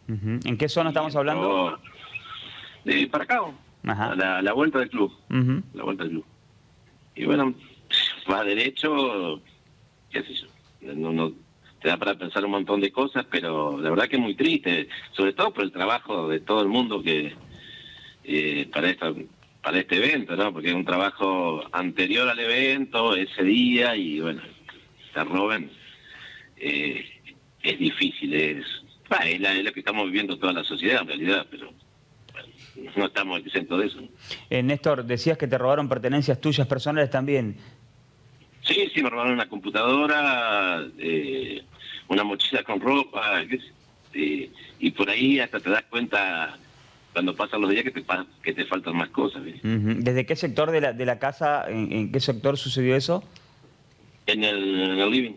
¿En qué zona estamos hablando? O de para acá, Ajá. a la, la vuelta del club, la vuelta del club. Y bueno, va derecho, qué sé yo, no, no, te da para pensar un montón de cosas, pero la verdad que es muy triste, sobre todo por el trabajo de todo el mundo que eh, para esta para este evento, ¿no? Porque es un trabajo anterior al evento, ese día, y bueno, te roben, eh, es difícil, es, bah, es, la- es lo que estamos viviendo toda la sociedad en realidad, pero no estamos exentos de eso. Eh, Néstor, decías que te robaron pertenencias tuyas personales también. Sí, sí, me robaron una computadora, eh, una mochila con ropa, eh, y por ahí hasta te das cuenta cuando pasan los días que te, que te faltan más cosas. ¿Desde qué sector de la, de la casa, en, en qué sector sucedió eso? En el, en el living.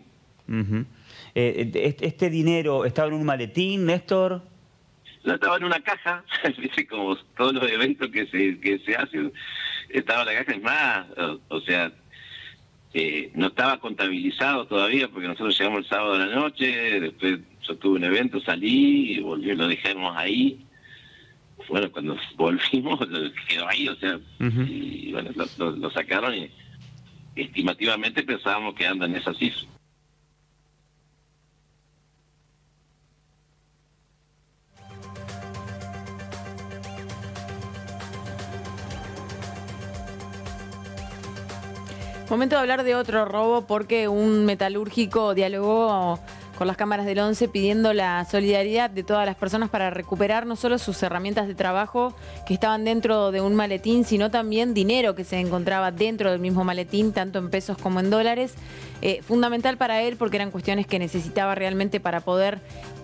Eh, este, este dinero estaba en un maletín, Néstor? No, estaba en una caja, como todos los eventos que se, que se hacen, estaba en la caja, es más, o, o sea, eh, no estaba contabilizado todavía porque nosotros llegamos el sábado de la noche, después yo tuve un evento, salí y volví, lo dejamos ahí. Bueno, cuando volvimos quedó ahí, o sea, y bueno, lo, lo- lo sacaron y estimativamente pensábamos que andan en esa cifra. Momento de hablar de otro robo porque un metalúrgico dialogó con las cámaras del 11 pidiendo la solidaridad de todas las personas para recuperar no solo sus herramientas de trabajo que estaban dentro de un maletín, sino también dinero que se encontraba dentro del mismo maletín, tanto en pesos como en dólares. Eh, fundamental para él porque eran cuestiones que necesitaba realmente para poder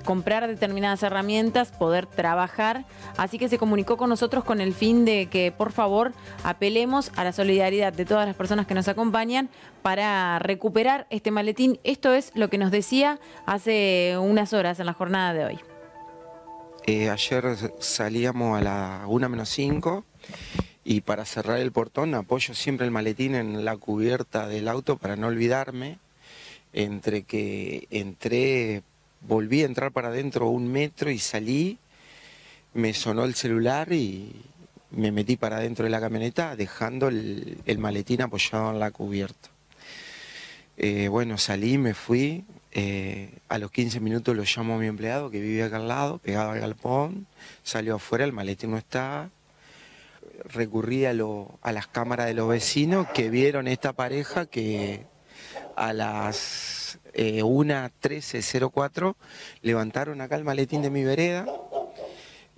comprar determinadas herramientas, poder trabajar. Así que se comunicó con nosotros con el fin de que por favor apelemos a la solidaridad de todas las personas que nos acompañan para recuperar este maletín. Esto es lo que nos decía hace unas horas en la jornada de hoy. Eh, ayer salíamos a la 1 menos 5 y para cerrar el portón apoyo siempre el maletín en la cubierta del auto para no olvidarme. Entre que entré, volví a entrar para adentro un metro y salí, me sonó el celular y me metí para adentro de la camioneta dejando el, maletín apoyado en la cubierta. Eh, bueno, salí, me fui, eh, a los 15 minutos lo llamo a mi empleado que vive acá al lado, pegado al galpón, salió afuera, el maletín no estaba, recurrí a, las cámaras de los vecinos que vieron esta pareja que a las eh, 1.13.04 levantaron acá el maletín de mi vereda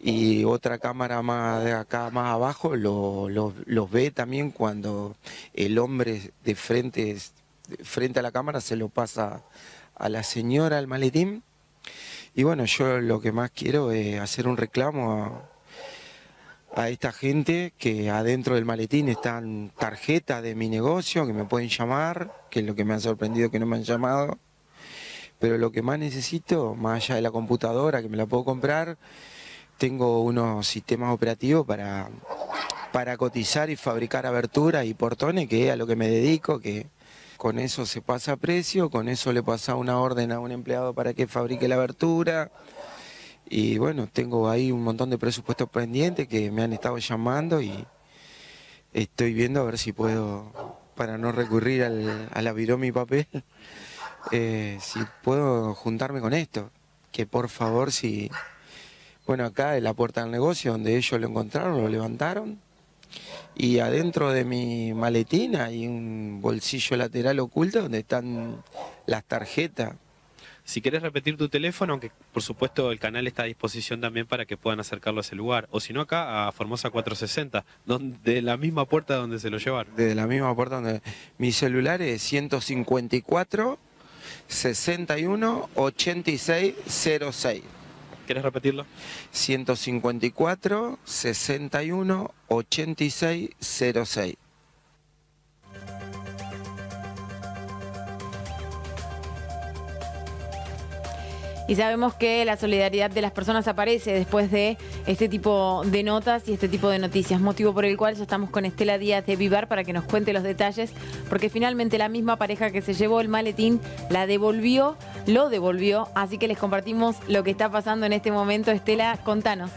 y otra cámara más de acá más abajo los ve también cuando el hombre de frente, frente a la cámara se lo pasa a la señora el maletín. Y bueno, yo lo que más quiero es hacer un reclamo a esta gente que adentro del maletín están tarjetas de mi negocio que me pueden llamar, que es lo que me ha sorprendido que no me han llamado. Pero lo que más necesito, más allá de la computadora que me la puedo comprar, tengo unos sistemas operativos para, para cotizar y fabricar aberturas y portones, que es a lo que me dedico, que con eso se pasa precio, con eso le pasa una orden a un empleado para que fabrique la abertura y bueno, tengo ahí un montón de presupuestos pendientes que me han estado llamando y estoy viendo a ver si puedo, para no recurrir al, a la mi papel, eh, si puedo juntarme con esto. Que por favor, si... Bueno, acá en la puerta del negocio donde ellos lo encontraron, lo levantaron. Y adentro de mi maletín hay un bolsillo lateral oculto donde están las tarjetas si quieres repetir tu teléfono, aunque por supuesto el canal está a disposición también para que puedan acercarlo a ese lugar. O si no, acá a Formosa 460, de la misma puerta donde se lo llevaron. De la misma puerta donde... Mi celular es 154 61 86 06. ¿Quieres repetirlo? 154 61 86 06. Y sabemos que la solidaridad de las personas aparece después de este tipo de notas y este tipo de noticias, motivo por el cual ya estamos con Estela Díaz de Vivar para que nos cuente los detalles, porque finalmente la misma pareja que se llevó el maletín la devolvió, lo devolvió, así que les compartimos lo que está pasando en este momento. Estela, contanos.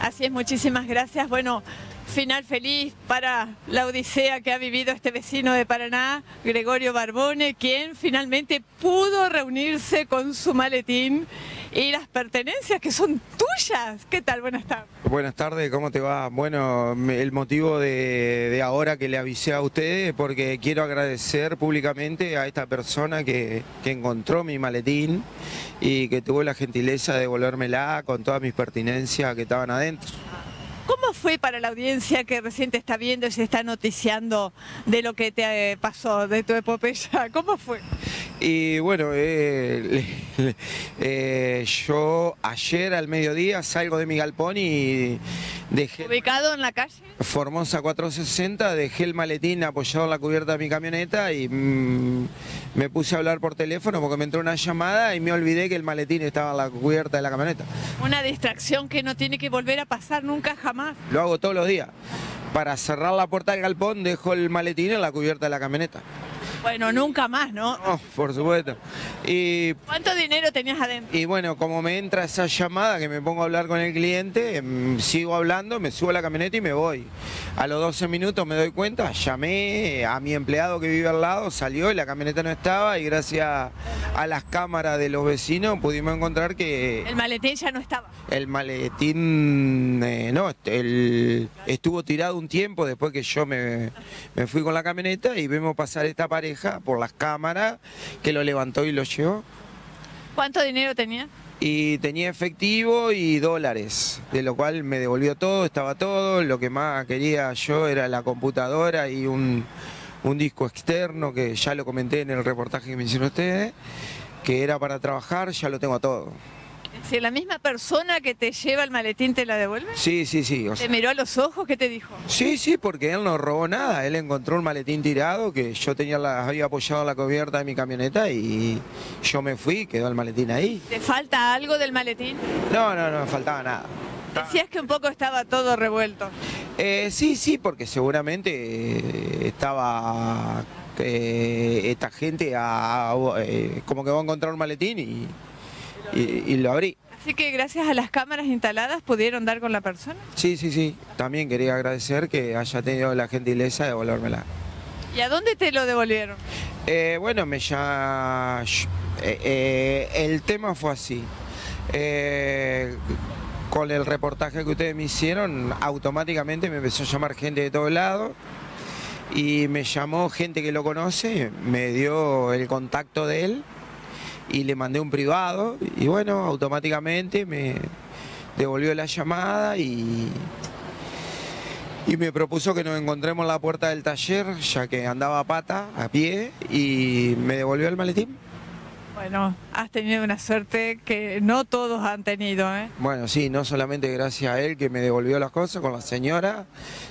Así es, muchísimas gracias. Bueno, final feliz para la odisea que ha vivido este vecino de Paraná, Gregorio Barbone, quien finalmente pudo reunirse con su maletín y las pertenencias que son tuyas. ¿Qué tal? Buenas tardes. Buenas tardes, ¿cómo te va? Bueno, el motivo de, ahora que le avisé a ustedes porque quiero agradecer públicamente a esta persona que, encontró mi maletín y que tuvo la gentileza de devolvérmela con todas mis pertinencias que estaban adentro. ¿Cómo fue para la audiencia que recién te está viendo y se está noticiando de lo que te eh, pasó, de tu epopeya? ¿Cómo fue? Y bueno, eh, eh, yo ayer al mediodía salgo de mi galpón y dejé... ¿Ubicado en la calle? Formosa 460, dejé el maletín apoyado en la cubierta de mi camioneta y mm, me puse a hablar por teléfono porque me entró una llamada y me olvidé que el maletín estaba en la cubierta de la camioneta. Una distracción que no tiene que volver a pasar nunca jamás. Lo hago todos los días. Para cerrar la puerta del galpón dejo el maletín en la cubierta de la camioneta. Bueno, nunca más, ¿no? No, por supuesto. Y ¿Cuánto dinero tenías adentro? Y bueno, como me entra esa llamada que me pongo a hablar con el cliente, mm, sigo hablando, me subo a la camioneta y me voy. A los 12 minutos me doy cuenta, llamé a mi empleado que vive al lado, salió y la camioneta no estaba y gracias a las cámaras de los vecinos pudimos encontrar que El maletín ya no estaba. el maletín eh, no, el- estuvo tirado un tiempo después que yo me, me fui con la camioneta y vemos pasar esta pareja por las cámaras que lo levantó y lo llevó. ¿Cuánto dinero tenías? Y tenía efectivo y dólares, de lo cual me devolvió todo, estaba todo. Lo que más quería yo era la computadora y un, un disco externo, que ya lo comenté en el reportaje que me hicieron ustedes, que era para trabajar, ya lo tengo todo. Si la misma persona que te lleva el maletín te la devuelve. Sí, sí, sí. o sea- ¿Te miró a los ojos? ¿Qué te dijo? Sí, sí, porque él no robó nada. Él encontró un maletín tirado que yo tenía la, había apoyado la cubierta de mi camioneta y yo me fui, quedó el maletín ahí. ¿Te falta algo del maletín? No, no, no me faltaba nada. Decías que un poco estaba todo revuelto. Eh, sí, sí, porque seguramente eh, estaba eh, esta gente a- a- eh, como que va a encontrar un maletín y, y- y lo abrí. Así que gracias a las cámaras instaladas pudieron dar con la persona. Sí, sí, sí. También quería agradecer que haya tenido la gentileza de devolvérmela. ¿Y a dónde te lo devolvieron? Eh, bueno, me ya. eh, eh, el tema fue así. Eh, con el reportaje que ustedes me hicieron, automáticamente me empezó a llamar gente de todos lados. Y me llamó gente que lo conoce, me dio el contacto de él y le mandé un privado. Y bueno, automáticamente me devolvió la llamada y, y me propuso que nos encontremos en la puerta del taller, ya que andaba a pata, a pie, y me devolvió el maletín. Bueno, has tenido una suerte que no todos han tenido, ¿eh? Bueno, sí, no solamente gracias a él que me devolvió las cosas con la señora,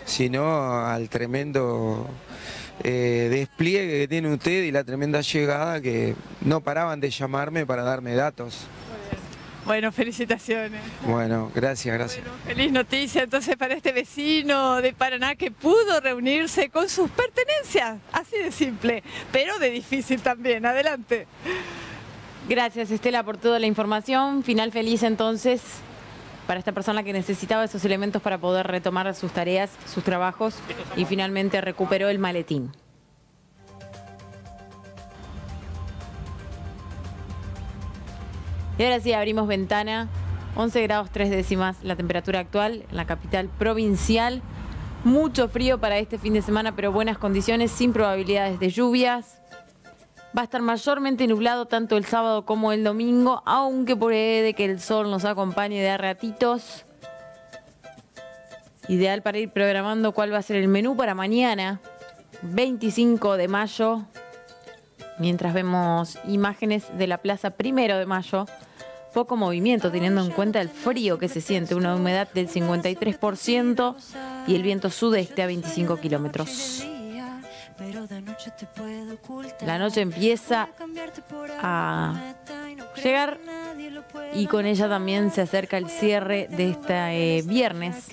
sino al tremendo eh, despliegue que tiene usted y la tremenda llegada que no paraban de llamarme para darme datos. Bueno, felicitaciones. Bueno, gracias, gracias. Feliz noticia entonces para este vecino de Paraná que pudo reunirse con sus pertenencias. Así de simple, pero de difícil también. Adelante. Gracias Estela por toda la información. Final feliz entonces para esta persona que necesitaba esos elementos para poder retomar sus tareas, sus trabajos y finalmente recuperó el maletín. Y ahora sí, abrimos ventana. 11 grados 3 décimas la temperatura actual en la capital provincial. Mucho frío para este fin de semana, pero buenas condiciones, sin probabilidades de lluvias. Va a estar mayormente nublado tanto el sábado como el domingo, aunque puede que el sol nos acompañe de a ratitos. Ideal para ir programando cuál va a ser el menú para mañana, 25 de mayo. Mientras vemos imágenes de la plaza primero de mayo, poco movimiento teniendo en cuenta el frío que se siente, una humedad del 53% y el viento sudeste a 25 kilómetros. La noche empieza a llegar y con ella también se acerca el cierre de este eh, viernes.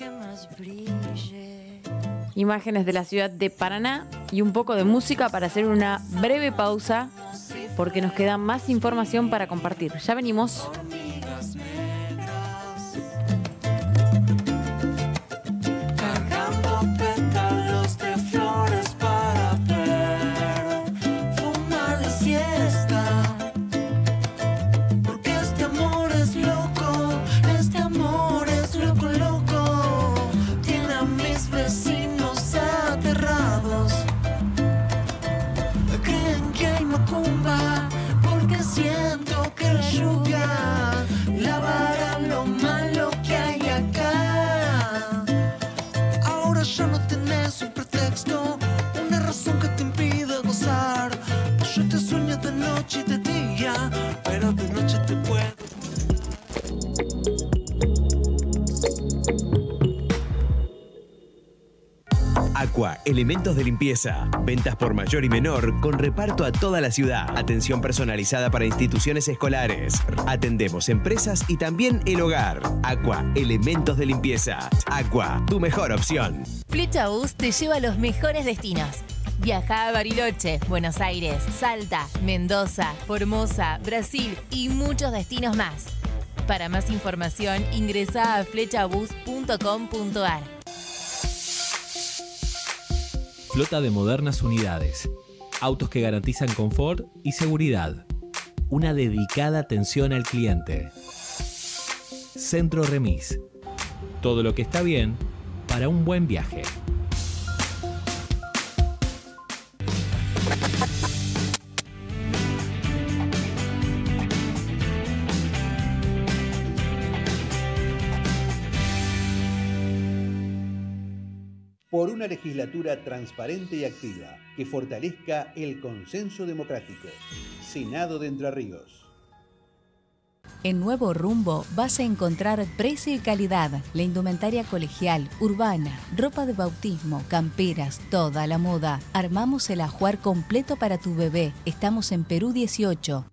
Imágenes de la ciudad de Paraná y un poco de música para hacer una breve pausa porque nos queda más información para compartir. Ya venimos. Porque siento que la lluvia elementos de limpieza. Ventas por mayor y menor con reparto a toda la ciudad. Atención personalizada para instituciones escolares. Atendemos empresas y también el hogar. Aqua, elementos de limpieza. Aqua, tu mejor opción. Flecha Bus te lleva a los mejores destinos. Viaja a Bariloche, Buenos Aires, Salta, Mendoza, Formosa, Brasil y muchos destinos más. Para más información ingresa a flechabus.com.ar. Flota de modernas unidades. Autos que garantizan confort y seguridad. Una dedicada atención al cliente. Centro Remis. Todo lo que está bien para un buen viaje. Por una legislatura transparente y activa que fortalezca el consenso democrático. Senado de Entre Ríos. En Nuevo Rumbo vas a encontrar precio y calidad, la indumentaria colegial, urbana, ropa de bautismo, camperas, toda la moda. Armamos el ajuar completo para tu bebé. Estamos en Perú 18.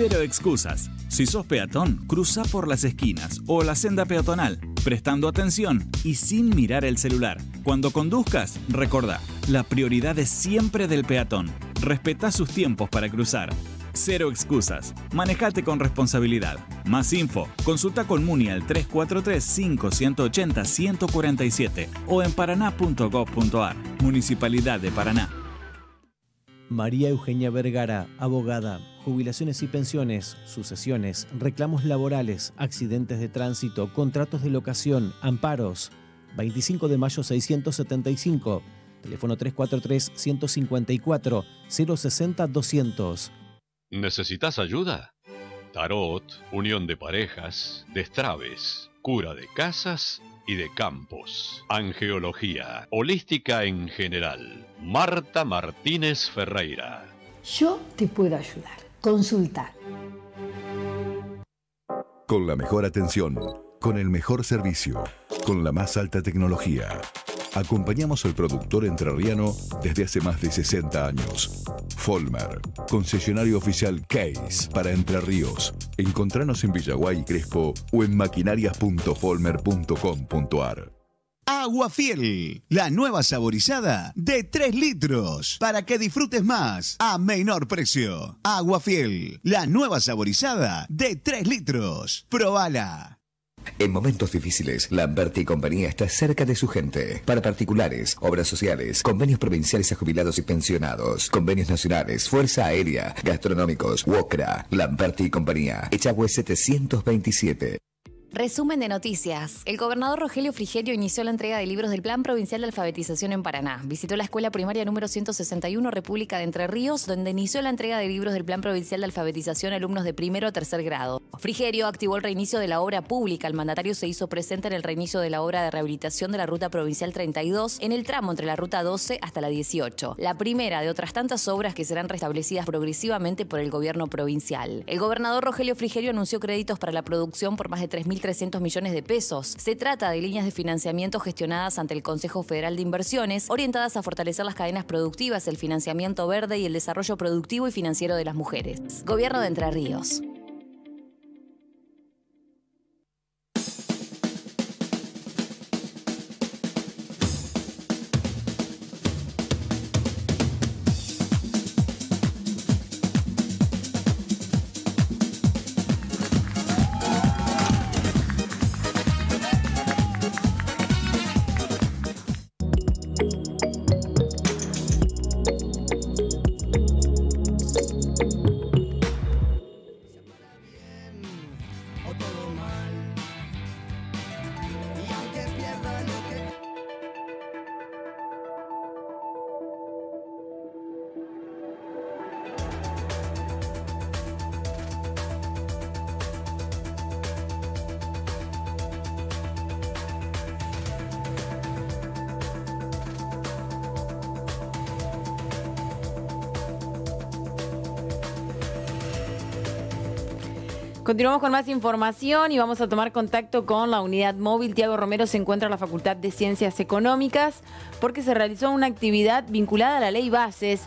Cero excusas. Si sos peatón, cruza por las esquinas o la senda peatonal, prestando atención y sin mirar el celular. Cuando conduzcas, recordá, la prioridad es siempre del peatón. Respetá sus tiempos para cruzar. Cero excusas. Manejate con responsabilidad. Más info, consulta con Muni al 343-5180-147 o en paraná.gov.ar. Municipalidad de Paraná. María Eugenia Vergara, abogada, jubilaciones y pensiones, sucesiones, reclamos laborales, accidentes de tránsito, contratos de locación, amparos. 25 de mayo 675, teléfono 343-154-060-200. ¿Necesitas ayuda? Tarot, unión de parejas, destraves, cura de casas y de campos, angeología, holística en general. Marta Martínez Ferreira. Yo te puedo ayudar. Consultar. Con la mejor atención, con el mejor servicio, con la más alta tecnología. Acompañamos al productor entrerriano desde hace más de 60 años. Folmer, concesionario oficial Case para Entre Ríos. Encontranos en Villaguay Crespo o en maquinarias.folmer.com.ar. Agua Fiel, la nueva saborizada de 3 litros, para que disfrutes más a menor precio. Agua Fiel, la nueva saborizada de 3 litros. Probala. En momentos difíciles, Lamberti y compañía está cerca de su gente. Para particulares, obras sociales, convenios provinciales a jubilados y pensionados, convenios nacionales, Fuerza Aérea, gastronómicos, WOCRA, Lamberti y compañía. Echagüe 727. Resumen de noticias. El gobernador Rogelio Frigerio inició la entrega de libros del Plan Provincial de Alfabetización en Paraná. Visitó la escuela primaria número 161 República de Entre Ríos, donde inició la entrega de libros del Plan Provincial de Alfabetización a alumnos de primero a tercer grado. Frigerio activó el reinicio de la obra pública. El mandatario se hizo presente en el reinicio de la obra de rehabilitación de la Ruta Provincial 32 en el tramo entre la Ruta 12 hasta la 18. La primera de otras tantas obras que serán restablecidas progresivamente por el gobierno provincial. El gobernador Rogelio Frigerio anunció créditos para la producción por más de 3.000 1.300 millones de pesos. Se trata de líneas de financiamiento gestionadas ante el Consejo Federal de Inversiones, orientadas a fortalecer las cadenas productivas, el financiamiento verde y el desarrollo productivo y financiero de las mujeres. Gobierno de Entre Ríos. Continuamos con más información y vamos a tomar contacto con la unidad móvil. Tiago Romero se encuentra en la Facultad de Ciencias Económicas porque se realizó una actividad vinculada a la ley Bases.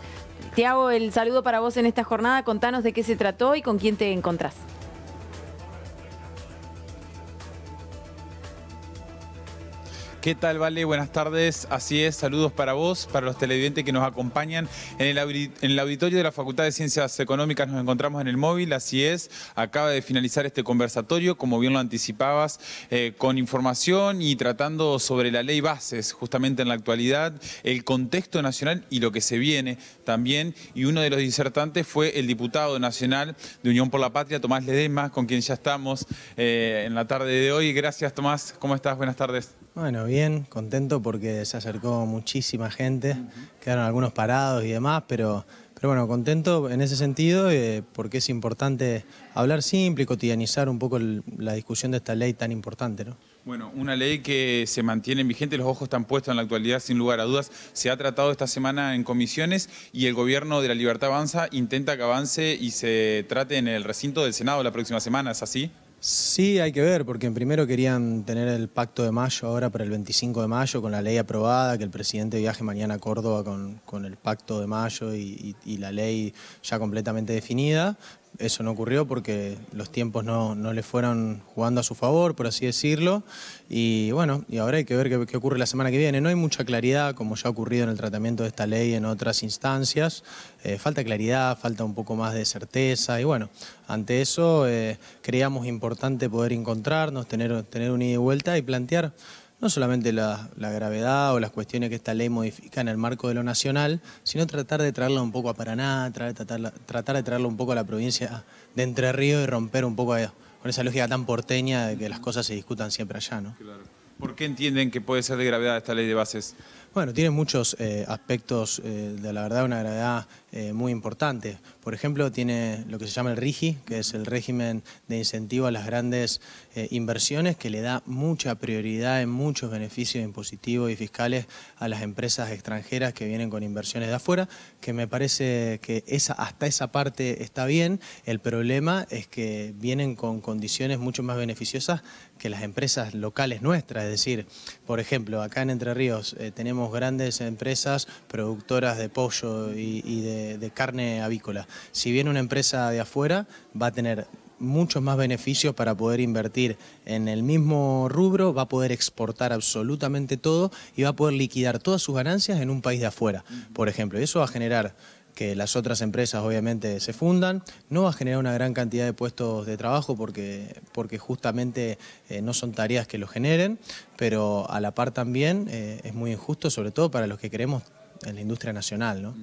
Tiago, el saludo para vos en esta jornada. Contanos de qué se trató y con quién te encontrás. ¿Qué tal, Vale? Buenas tardes. Así es, saludos para vos, para los televidentes que nos acompañan. En el, auditorio de la Facultad de Ciencias Económicas nos encontramos en el móvil, así es. Acaba de finalizar este conversatorio, como bien lo anticipabas, eh, con información y tratando sobre la ley bases, justamente en la actualidad, el contexto nacional y lo que se viene también. Y uno de los disertantes fue el diputado nacional de Unión por la Patria, Tomás Ledesma, con quien ya estamos eh, en la tarde de hoy. Gracias, Tomás. ¿Cómo estás? Buenas tardes. Bueno, bien, contento porque se acercó muchísima gente, quedaron algunos parados y demás, pero, pero bueno, contento en ese sentido eh, porque es importante hablar simple y cotidianizar un poco el- la discusión de esta ley tan importante, ¿no? Bueno, una ley que se mantiene vigente, los ojos están puestos en la actualidad, sin lugar a dudas. Se ha tratado esta semana en comisiones y el gobierno de la Libertad Avanza intenta que avance y se trate en el recinto del Senado la próxima semana, ¿es así? Sí, hay que ver, porque en primero querían tener el pacto de mayo ahora para el 25 de mayo con la ley aprobada, que el presidente viaje mañana a Córdoba con, con el pacto de mayo y, y- y la ley ya completamente definida. Eso no ocurrió porque los tiempos no, no le fueron jugando a su favor, por así decirlo. Y bueno, y ahora hay que ver qué, ocurre la semana que viene. No hay mucha claridad, como ya ha ocurrido en el tratamiento de esta ley en otras instancias. Eh, falta claridad, falta un poco más de certeza. Y bueno, ante eso eh, creíamos importante poder encontrarnos, tener, tener un ida y vuelta y plantear no solamente la, gravedad o las cuestiones que esta ley modifica en el marco de lo nacional, sino tratar de traerla un poco a Paraná, tratar, de traerla un poco a la provincia de Entre Ríos y romper un poco eh, con esa lógica tan porteña de que las cosas se discutan siempre allá, ¿no? ¿Por qué entienden que puede ser de gravedad esta ley de bases? Bueno, tiene muchos eh, aspectos eh, de la verdad una gravedad eh, muy importante. Por ejemplo, tiene lo que se llama el RIGI, que es el régimen de incentivo a las grandes eh, inversiones, que le da mucha prioridad en muchos beneficios impositivos y fiscales a las empresas extranjeras que vienen con inversiones de afuera, que me parece que esa, hasta esa parte está bien. El problema es que vienen con condiciones mucho más beneficiosas que las empresas locales nuestras. Es decir, por ejemplo, acá en Entre Ríos eh, tenemos grandes empresas productoras de pollo y, de carne avícola. Si viene una empresa de afuera, va a tener muchos más beneficios para poder invertir en el mismo rubro, va a poder exportar absolutamente todo y va a poder liquidar todas sus ganancias en un país de afuera, por ejemplo. Y eso va a generar que las otras empresas obviamente se fundan, no va a generar una gran cantidad de puestos de trabajo porque, porque justamente eh, no son tareas que lo generen, pero a la par también eh, es muy injusto, sobre todo para los que queremos en la industria nacional. ¿no?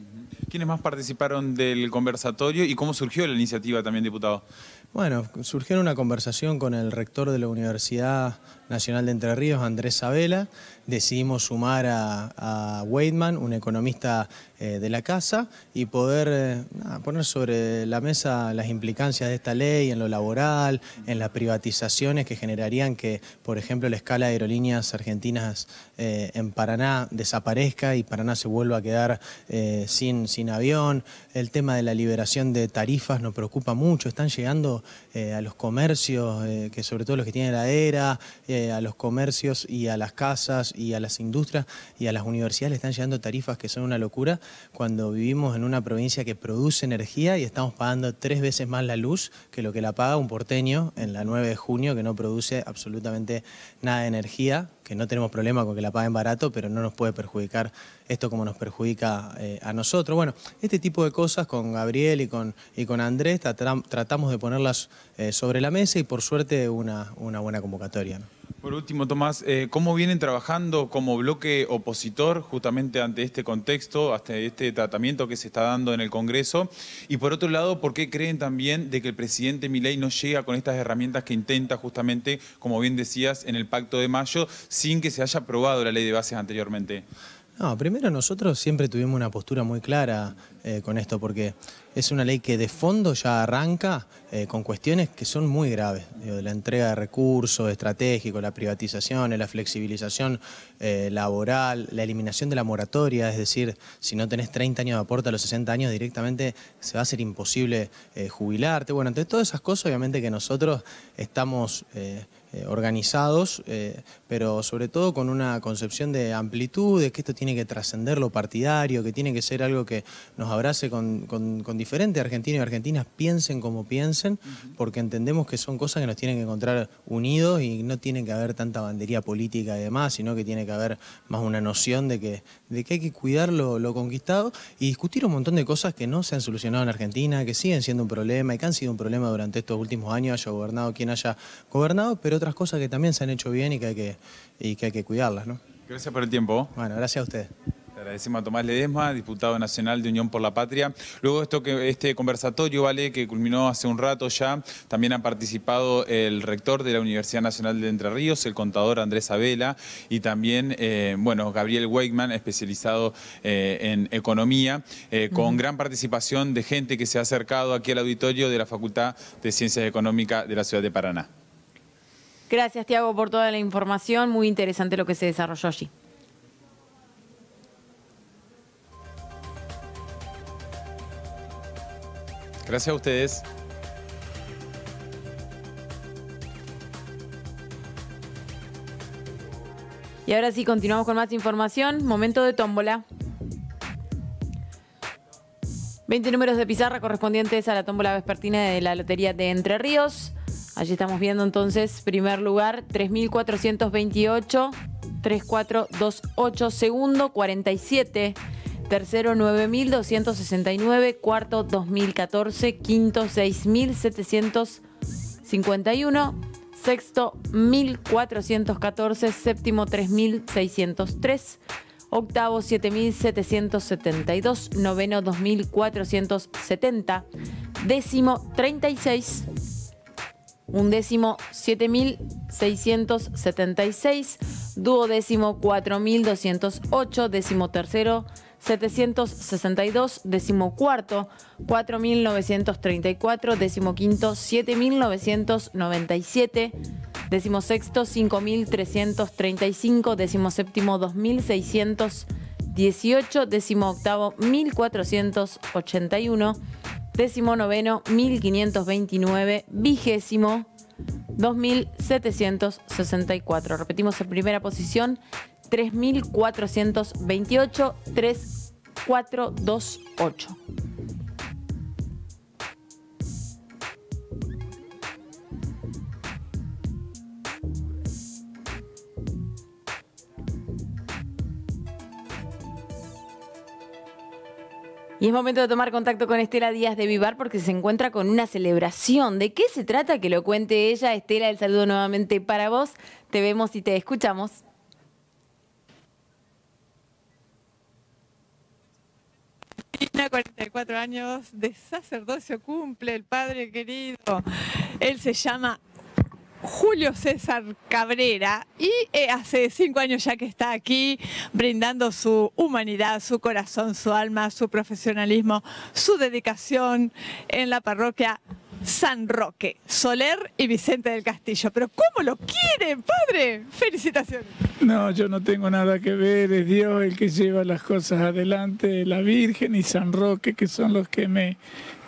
¿Quiénes más participaron del conversatorio y cómo surgió la iniciativa también, diputado? Bueno, surgió en una conversación con el rector de la Universidad Nacional de Entre Ríos, Andrés Sabela. Decidimos sumar a, a Weidman, un economista eh, de la casa, y poder eh, poner sobre la mesa las implicancias de esta ley en lo laboral, en las privatizaciones que generarían que, por ejemplo, la escala de aerolíneas argentinas eh, en Paraná desaparezca y Paraná se vuelva a quedar eh, sin, sin avión. El tema de la liberación de tarifas nos preocupa mucho. Están llegando eh, a los comercios, que sobre todo los que tienen heladera, a los comercios y a las casas y a las industrias y a las universidades le están llegando tarifas que son una locura cuando vivimos en una provincia que produce energía y estamos pagando tres veces más la luz que lo que la paga un porteño en la 9 de junio que no produce absolutamente nada de energía, que no tenemos problema con que la paguen barato, pero no nos puede perjudicar esto como nos perjudica eh, a nosotros. Bueno, este tipo de cosas con Gabriel y con, y con Andrés tratam- tratamos de ponerlas eh, sobre la mesa y por suerte una, una buena convocatoria. Por último, Tomás, eh, ¿cómo vienen trabajando como bloque opositor justamente ante este contexto, hasta este tratamiento que se está dando en el Congreso? Y por otro lado, ¿por qué creen también de que el presidente Milei no llega con estas herramientas que intenta justamente, como bien decías, en el Pacto de Mayo, sin que se haya aprobado la ley de bases anteriormente? No, primero nosotros siempre tuvimos una postura muy clara eh, con esto, porque es una ley que de fondo ya arranca eh, con cuestiones que son muy graves, digo, la entrega de recursos estratégicos, la privatización, la flexibilización eh, laboral, la eliminación de la moratoria, es decir, si no tenés 30 años de aporte a los 60 años directamente se va a hacer imposible eh, jubilarte. Bueno, entre todas esas cosas obviamente que nosotros estamos... eh, organizados, eh, pero sobre todo con una concepción de amplitud, de que esto tiene que trascender lo partidario, que tiene que ser algo que nos abrace con, con- con diferentes argentinos y argentinas, piensen como piensen, porque entendemos que son cosas que nos tienen que encontrar unidos y no tiene que haber tanta bandería política y demás, sino que tiene que haber más una noción de que, de que hay que cuidar lo, lo conquistado y discutir un montón de cosas que no se han solucionado en Argentina, que siguen siendo un problema y que han sido un problema durante estos últimos años, haya gobernado quien haya gobernado, pero otras cosas que también se han hecho bien y que hay que, y que, hay que cuidarlas. ¿no? Gracias por el tiempo. Bueno, gracias a ustedes. Agradecemos a Tomás Ledesma, diputado nacional de Unión por la Patria. Luego esto que este conversatorio, vale, que culminó hace un rato ya, también han participado el rector de la Universidad Nacional de Entre Ríos, el contador Andrés Abela, y también, eh, bueno, Gabriel Weigman, especializado eh, en economía, eh, con gran participación de gente que se ha acercado aquí al auditorio de la Facultad de Ciencias Económicas de la ciudad de Paraná. Gracias, Tiago, por toda la información. Muy interesante lo que se desarrolló allí. Gracias a ustedes. Y ahora sí, continuamos con más información. Momento de tómbola. 20 números de pizarra correspondientes a la tómbola vespertina de la Lotería de Entre Ríos. Allí estamos viendo entonces, primer lugar, 3.428, 3428, segundo, 47, tercero, 9.269, cuarto, 2.014, quinto, 6.751, sexto, 1.414, séptimo, 3.603, octavo, 7.772, noveno, 2.470, décimo, 36, undécimo 7.676, duodécimo 4.208, décimo tercero 762, décimo cuarto 4.934, décimo quinto 7.997, décimo sexto 5.335, décimo séptimo 2.618, décimo octavo 1.481, décimo noveno 1529, vigésimo 2764. Repetimos en primera posición 3428 3428. Y es momento de tomar contacto con Estela Díaz de Vivar porque se encuentra con una celebración. ¿De qué se trata? Que lo cuente ella. Estela, el saludo nuevamente para vos. Te vemos y te escuchamos. Tiene 44 años de sacerdocio cumple el padre querido. Él se llama Julio César Cabrera y eh, hace cinco años ya que está aquí brindando su humanidad, su corazón, su alma, su profesionalismo, su dedicación en la parroquia San Roque, Soler y Vicente del Castillo. Pero ¿cómo lo quieren, padre? Felicitaciones. No, yo no tengo nada que ver, es Dios el que lleva las cosas adelante, la Virgen y San Roque, que son los que me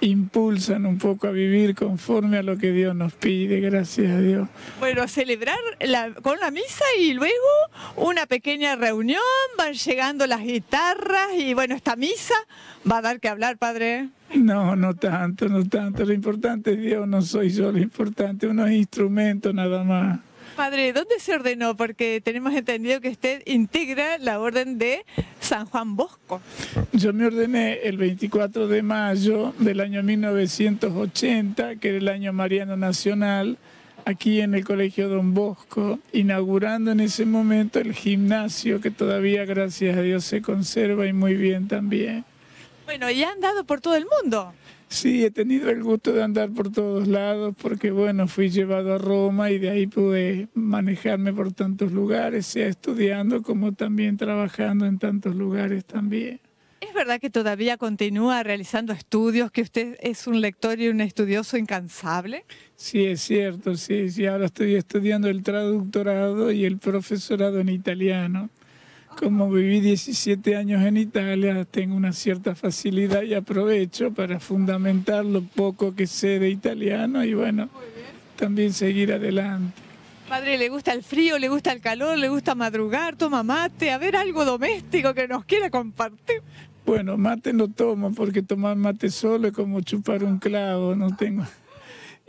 impulsan un poco a vivir conforme a lo que Dios nos pide, gracias a Dios. Bueno, a celebrar la- con la misa y luego una pequeña reunión, van llegando las guitarras y bueno, esta misa va a dar que hablar, padre. No, no tanto, no tanto, lo importante es Dios, no soy yo, lo importante, unos instrumentos nada más. Padre, ¿dónde se ordenó? Porque tenemos entendido que usted integra la orden de San Juan Bosco. Yo me ordené el 24 de mayo del año 1980, que era el año Mariano Nacional, aquí en el Colegio Don Bosco, inaugurando en ese momento el gimnasio que todavía, gracias a Dios, se conserva y muy bien también. Bueno, y ha andado por todo el mundo. Sí, he tenido el gusto de andar por todos lados porque, bueno, fui llevado a Roma y de ahí pude manejarme por tantos lugares, sea estudiando como también trabajando en tantos lugares también. ¿Es verdad que todavía continúa realizando estudios, que usted es un lector y un estudioso incansable? Sí, es cierto, sí, sí, ahora estoy estudiando el traductorado y el profesorado en italiano. Como viví 17 años en Italia, tengo una cierta facilidad y aprovecho para fundamentar lo poco que sé de italiano y bueno, también seguir adelante. Padre, ¿le gusta el frío, le gusta el calor, le gusta madrugar, toma mate? A ver, algo doméstico que nos quiera compartir. Bueno, mate no tomo porque tomar mate solo es como chupar un clavo, no tengo.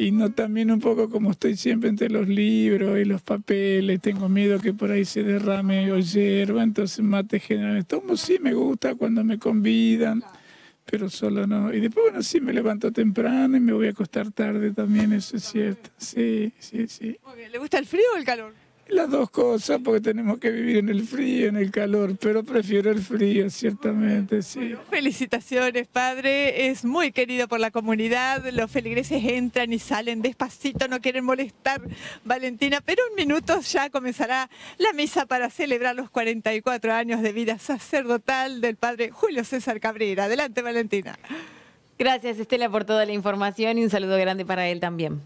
Y no también un poco como estoy siempre entre los libros y los papeles, tengo miedo que por ahí se derrame o hierba, entonces mate general tomo, sí me gusta cuando me convidan, pero solo no. Y después, bueno, sí me levanto temprano y me voy a acostar tarde también, eso es cierto. Sí, sí, sí. ¿Le gusta el frío o el calor? Las dos cosas, porque tenemos que vivir en el frío, en el calor, pero prefiero el frío, ciertamente, sí. Felicitaciones, padre. Es muy querido por la comunidad. Los feligreses entran y salen despacito, no quieren molestar, Valentina. Pero en minutos ya comenzará la misa para celebrar los 44 años de vida sacerdotal del padre Julio César Cabrera. Adelante, Valentina. Gracias, Estela, por toda la información y un saludo grande para él también.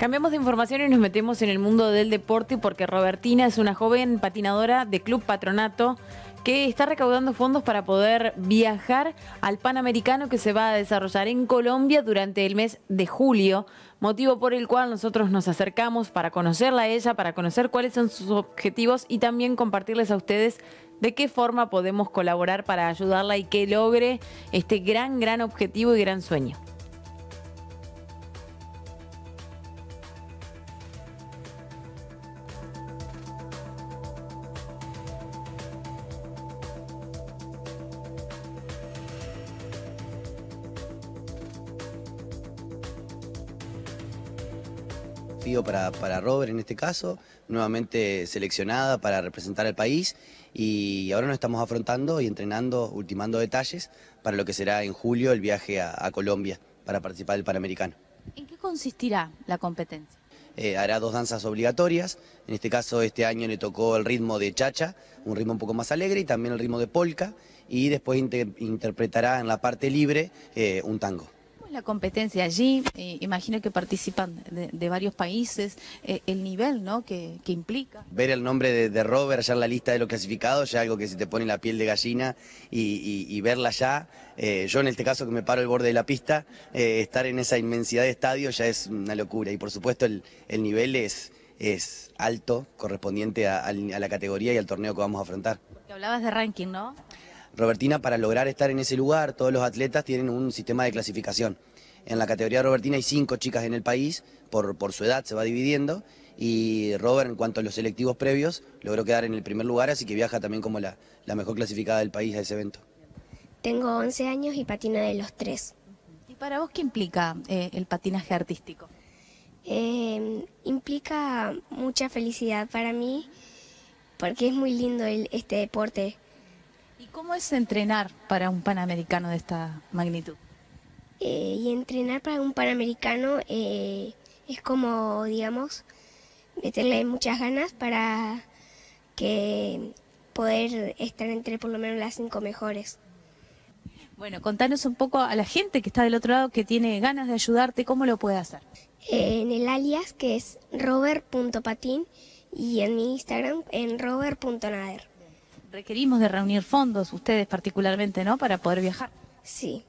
Cambiamos de información y nos metemos en el mundo del deporte porque Robertina es una joven patinadora de Club Patronato que está recaudando fondos para poder viajar al Panamericano que se va a desarrollar en Colombia durante el mes de julio, motivo por el cual nosotros nos acercamos para conocerla a ella, para conocer cuáles son sus objetivos y también compartirles a ustedes de qué forma podemos colaborar para ayudarla y que logre este gran, gran objetivo y gran sueño. Desafío para, para Robert en este caso, nuevamente seleccionada para representar al país y ahora nos estamos afrontando y entrenando, ultimando detalles para lo que será en julio el viaje a, a Colombia para participar del Panamericano. ¿En qué consistirá la competencia? Eh, hará dos danzas obligatorias, en este caso este año le tocó el ritmo de chacha, un ritmo un poco más alegre y también el ritmo de polka y después inter interpretará en la parte libre eh, un tango la competencia allí? Eh, imagino que participan de, de varios países, eh, el nivel ¿no? que, que, implica. Ver el nombre de, de, Robert ya en la lista de los clasificados, ya algo que se te pone la piel de gallina y, y, y verla ya, eh, yo en este caso que me paro al borde de la pista, eh, estar en esa inmensidad de estadio ya es una locura y por supuesto el, el nivel es, es alto, correspondiente a, a la categoría y al torneo que vamos a afrontar. Te hablabas de ranking, ¿no? Robertina, para lograr estar en ese lugar, todos los atletas tienen un sistema de clasificación. En la categoría Robertina hay cinco chicas en el país, por, por su edad se va dividiendo, y Robert, en cuanto a los selectivos previos, logró quedar en el primer lugar, así que viaja también como la, la mejor clasificada del país a ese evento. Tengo 11 años y patino de los tres. ¿Y para vos qué implica eh, el patinaje artístico? Eh, implica mucha felicidad para mí, porque es muy lindo el, este deporte. ¿Y cómo es entrenar para un panamericano de esta magnitud? Eh, y entrenar para un panamericano eh, es como, digamos, meterle muchas ganas para que poder estar entre por lo menos las cinco mejores. Bueno, contanos un poco a la gente que está del otro lado que tiene ganas de ayudarte, ¿cómo lo puede hacer? Eh, en el alias que es robert.patin y en mi Instagram en robert.nader. Requerimos de reunir fondos, ustedes particularmente, ¿no? Para poder viajar. Sí.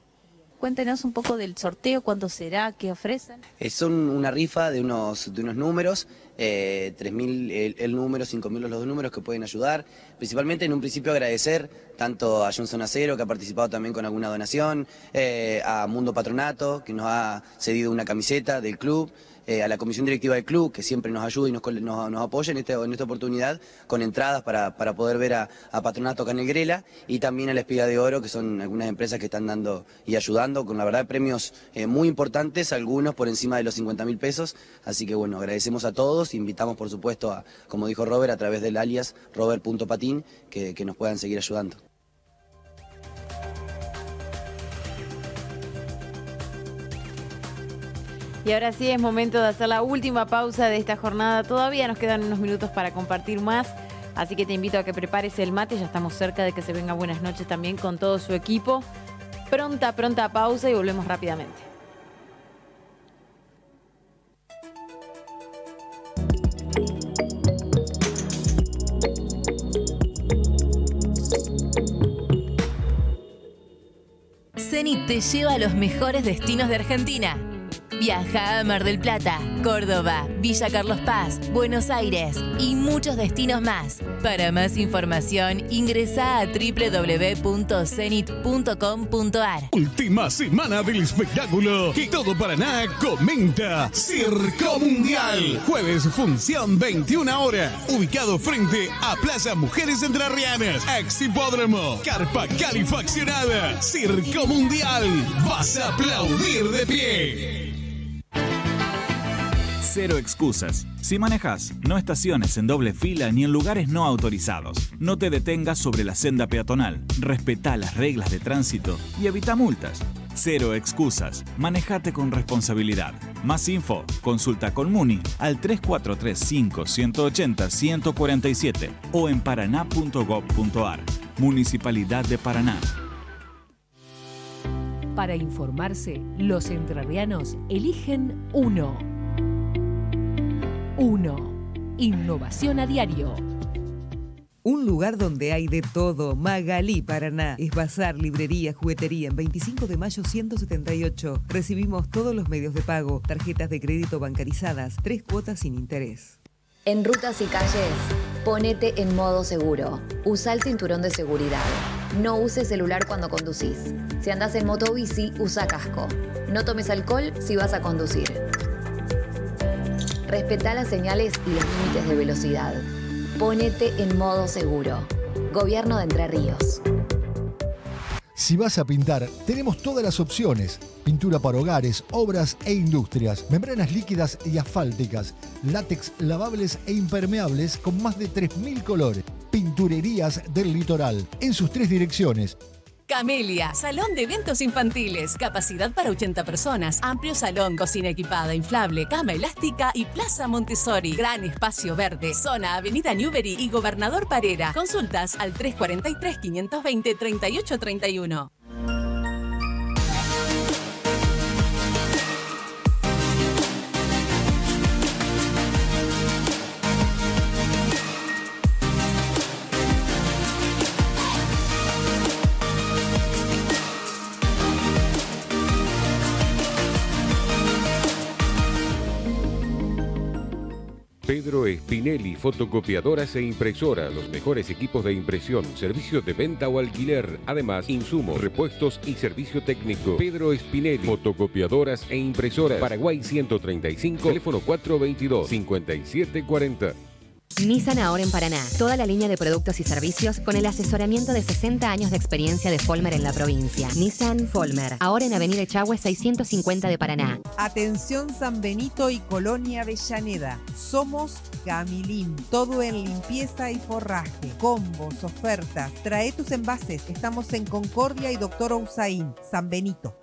Cuéntenos un poco del sorteo, cuándo será, qué ofrecen. Es un, una rifa de unos, de unos números, eh, 3.000 el, el, número, 5.000 los dos números que pueden ayudar. Principalmente en un principio agradecer tanto a Johnson Acero, que ha participado también con alguna donación, eh, a Mundo Patronato, que nos ha cedido una camiseta del club, eh, a la comisión directiva del club, que siempre nos ayuda y nos, apoya en, este, en, esta oportunidad con entradas para, poder ver a, a, Patronato acá en el Grela, y también a la Espiga de Oro, que son algunas empresas que están dando y ayudando, con la verdad premios eh, muy importantes, algunos por encima de los 50 mil pesos, así que bueno, agradecemos a todos, invitamos por supuesto a, como dijo Robert, a través del alias robert.patin, que, que nos puedan seguir ayudando. Y ahora sí es momento de hacer la última pausa de esta jornada. Todavía nos quedan unos minutos para compartir más. Así que te invito a que prepares el mate. Ya estamos cerca de que se venga buenas noches también con todo su equipo. Pronta, pronta pausa y volvemos rápidamente. Zenit te lleva a los mejores destinos de Argentina. Viaja a Mar del Plata, Córdoba, Villa Carlos Paz, Buenos Aires y muchos destinos más. Para más información, ingresa a www.cenit.com.ar. Última semana del espectáculo que todo Paraná comenta. Circo Mundial. Jueves función 21 horas. Ubicado frente a Plaza Mujeres Entrerrianas. Ex Hipódromo. Carpa califaccionada. Circo Mundial. Vas a aplaudir de pie. Cero excusas. Si manejas, no estaciones en doble fila ni en lugares no autorizados. No te detengas sobre la senda peatonal. Respeta las reglas de tránsito y evita multas. Cero excusas. Manejate con responsabilidad. Más info, consulta con Muni al 3435 180 147 o en paraná.gov.ar. Municipalidad de Paraná. Para informarse, los entrerrianos eligen uno. 1. Innovación a diario. Un lugar donde hay de todo. Magalí, Paraná. Es bazar, librería, juguetería. En 25 de mayo 178. Recibimos todos los medios de pago. Tarjetas de crédito bancarizadas. Tres cuotas sin interés. En rutas y calles, ponete en modo seguro. Usa el cinturón de seguridad. No uses celular cuando conducís. Si andas en moto bici, usa casco. No tomes alcohol si vas a conducir. Respeta las señales y los límites de velocidad. Pónete en modo seguro. Gobierno de Entre Ríos. Si vas a pintar, tenemos todas las opciones. Pintura para hogares, obras e industrias, membranas líquidas y asfálticas, látex lavables e impermeables con más de 3.000 colores. Pinturerías del litoral, en sus tres direcciones, Camelia, salón de eventos infantiles, capacidad para 80 personas, amplio salón, cocina equipada, inflable, cama elástica y plaza Montessori. Gran espacio verde, zona Avenida Newbery y Gobernador Parera. Consultas al 343 520 3831. Pedro Spinelli, fotocopiadoras e impresoras, los mejores equipos de impresión, servicios de venta o alquiler, además insumos, repuestos y servicio técnico. Pedro Spinelli, fotocopiadoras e impresoras, Paraguay 135, teléfono 422 5740. Nissan ahora en Paraná. Toda la línea de productos y servicios con el asesoramiento de 60 años de experiencia de Folmer en la provincia. Nissan Folmer. Ahora en Avenida Echagüe 650 de Paraná. Atención San Benito y Colonia Avellaneda. Somos Camilín. Todo en limpieza y forraje. Combos, ofertas. Trae tus envases. Estamos en Concordia y Doctor Ousaín. San Benito.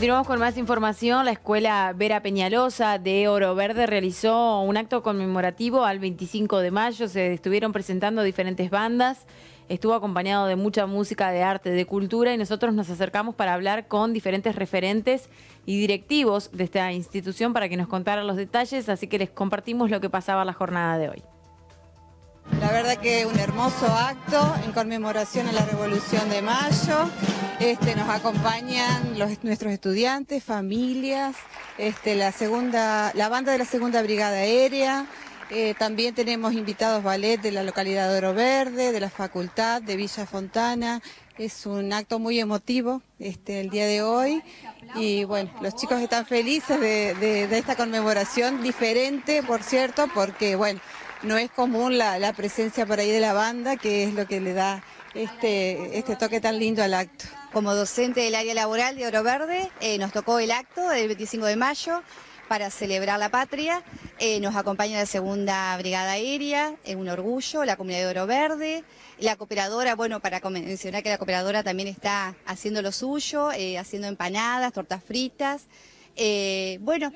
Continuamos con más información. La escuela Vera Peñalosa de Oro Verde realizó un acto conmemorativo al 25 de mayo. Se estuvieron presentando diferentes bandas. Estuvo acompañado de mucha música de arte, de cultura y nosotros nos acercamos para hablar con diferentes referentes y directivos de esta institución para que nos contaran los detalles. Así que les compartimos lo que pasaba la jornada de hoy. La verdad que un hermoso acto en conmemoración a la Revolución de Mayo. Este, nos acompañan los, nuestros estudiantes, familias, este, la, segunda, la banda de la Segunda Brigada Aérea. Eh, también tenemos invitados ballet de la localidad de Oro Verde, de la Facultad, de Villa Fontana. Es un acto muy emotivo este, el día de hoy. Y bueno, los chicos están felices de, de esta conmemoración, diferente, por cierto, porque bueno, no es común la, presencia por ahí de la banda, que es lo que le da este, este toque tan lindo al acto. Como docente del área laboral de Oro Verde, eh, nos tocó el acto del 25 de mayo para celebrar la patria. Eh, nos acompaña la segunda brigada aérea, es un orgullo, la comunidad de Oro Verde, la cooperadora, bueno, para mencionar que la cooperadora también está haciendo lo suyo, eh, haciendo empanadas, tortas fritas. Bueno,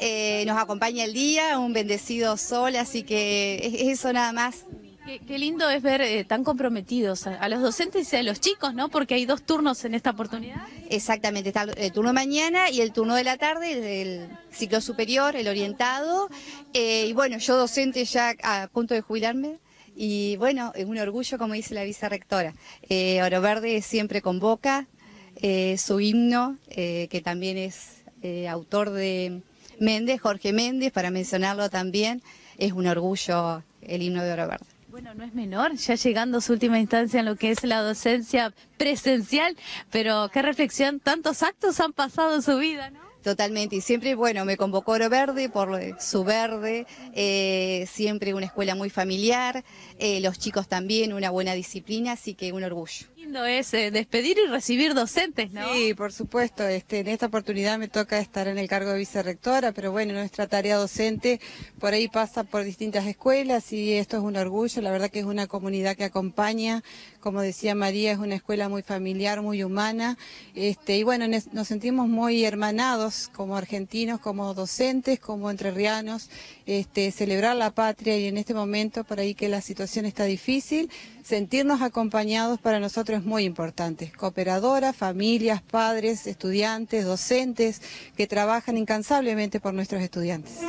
eh, nos acompaña el día, un bendecido sol, así que es- es eso nada más. Qué, qué lindo es ver eh, tan comprometidos a, a los docentes y a los chicos, ¿no? Porque hay dos turnos en esta oportunidad. Exactamente, está el turno de mañana y el turno de la tarde, el, el ciclo superior, el orientado. Eh, y bueno, yo docente ya a punto de jubilarme. Y bueno, es un orgullo, como dice la vicerrectora. Eh, Oro Verde siempre convoca eh, su himno, que también es autor de Méndez, Jorge Méndez, para mencionarlo también. Es un orgullo el himno de Oro Verde. Bueno, no es menor, ya llegando a su última instancia en lo que es la docencia presencial, pero qué reflexión, tantos actos han pasado en su vida, ¿no? Totalmente, y siempre, bueno, me convocó Oro Verde por su verde, eh, siempre una escuela muy familiar, eh, los chicos también, una buena disciplina, así que un orgullo. Es despedir y recibir docentes, ¿no? Sí, por supuesto. Este, en esta oportunidad me toca estar en el cargo de vicerrectora, pero bueno, nuestra tarea docente por ahí pasa por distintas escuelas y esto es un orgullo. La verdad que es una comunidad que acompaña, como decía María, es una escuela muy familiar, muy humana. Este, y bueno, nos sentimos muy hermanados como argentinos, como docentes, como entrerrianos, este, celebrar la patria y en este momento, por ahí que la situación está difícil, sentirnos acompañados para nosotros es muy importante. Cooperadoras, familias, padres, estudiantes, docentes que trabajan incansablemente por nuestros estudiantes.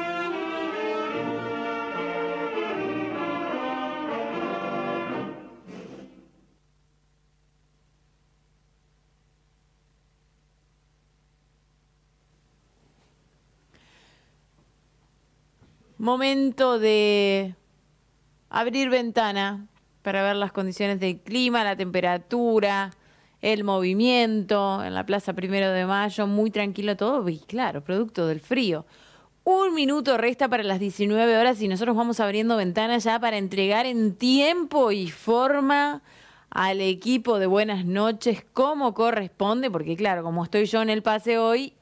Momento de abrir ventana para ver las condiciones del clima, la temperatura, el movimiento en la Plaza Primero de Mayo, muy tranquilo todo y claro, producto del frío. Un minuto resta para las 19 horas y nosotros vamos abriendo ventana ya para entregar en tiempo y forma al equipo de buenas noches como corresponde, porque claro, como estoy yo en el pase hoy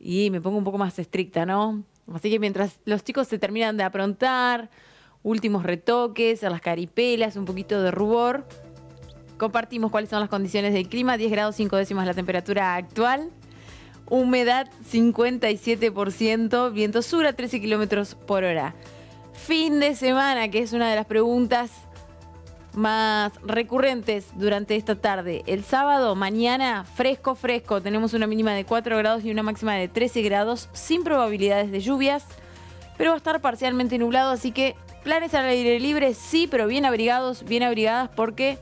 y me pongo un poco más estricta, ¿no? Así que mientras los chicos se terminan de aprontar, últimos retoques, a las caripelas, un poquito de rubor, compartimos cuáles son las condiciones del clima, 10 grados 5 décimas la temperatura actual, humedad 57%, viento sur a 13 kilómetros por hora. Fin de semana, que es una de las preguntas más recurrentes durante esta tarde. El sábado, mañana, fresco, fresco. Tenemos una mínima de 4 grados y una máxima de 13 grados, sin probabilidades de lluvias, pero va a estar parcialmente nublado, así que planes al aire libre, sí, pero bien abrigados, bien abrigadas, porque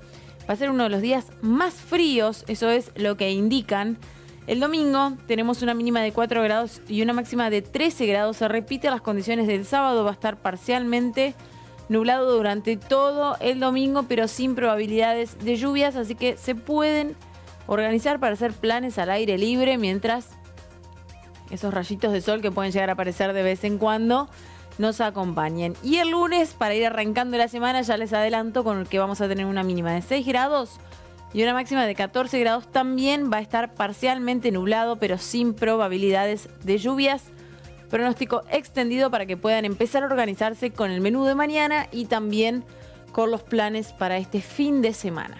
va a ser uno de los días más fríos, eso es lo que indican. El domingo tenemos una mínima de 4 grados y una máxima de 13 grados. Se repite las condiciones del sábado, va a estar parcialmente nublado durante todo el domingo, pero sin probabilidades de lluvias, así que se pueden organizar para hacer planes al aire libre mientras esos rayitos de sol que pueden llegar a aparecer de vez en cuando nos acompañen. Y el lunes, para ir arrancando la semana, ya les adelanto con que vamos a tener una mínima de 6 grados y una máxima de 14 grados. También va a estar parcialmente nublado, pero sin probabilidades de lluvias. Pronóstico extendido para que puedan empezar a organizarse con el menú de mañana y también con los planes para este fin de semana.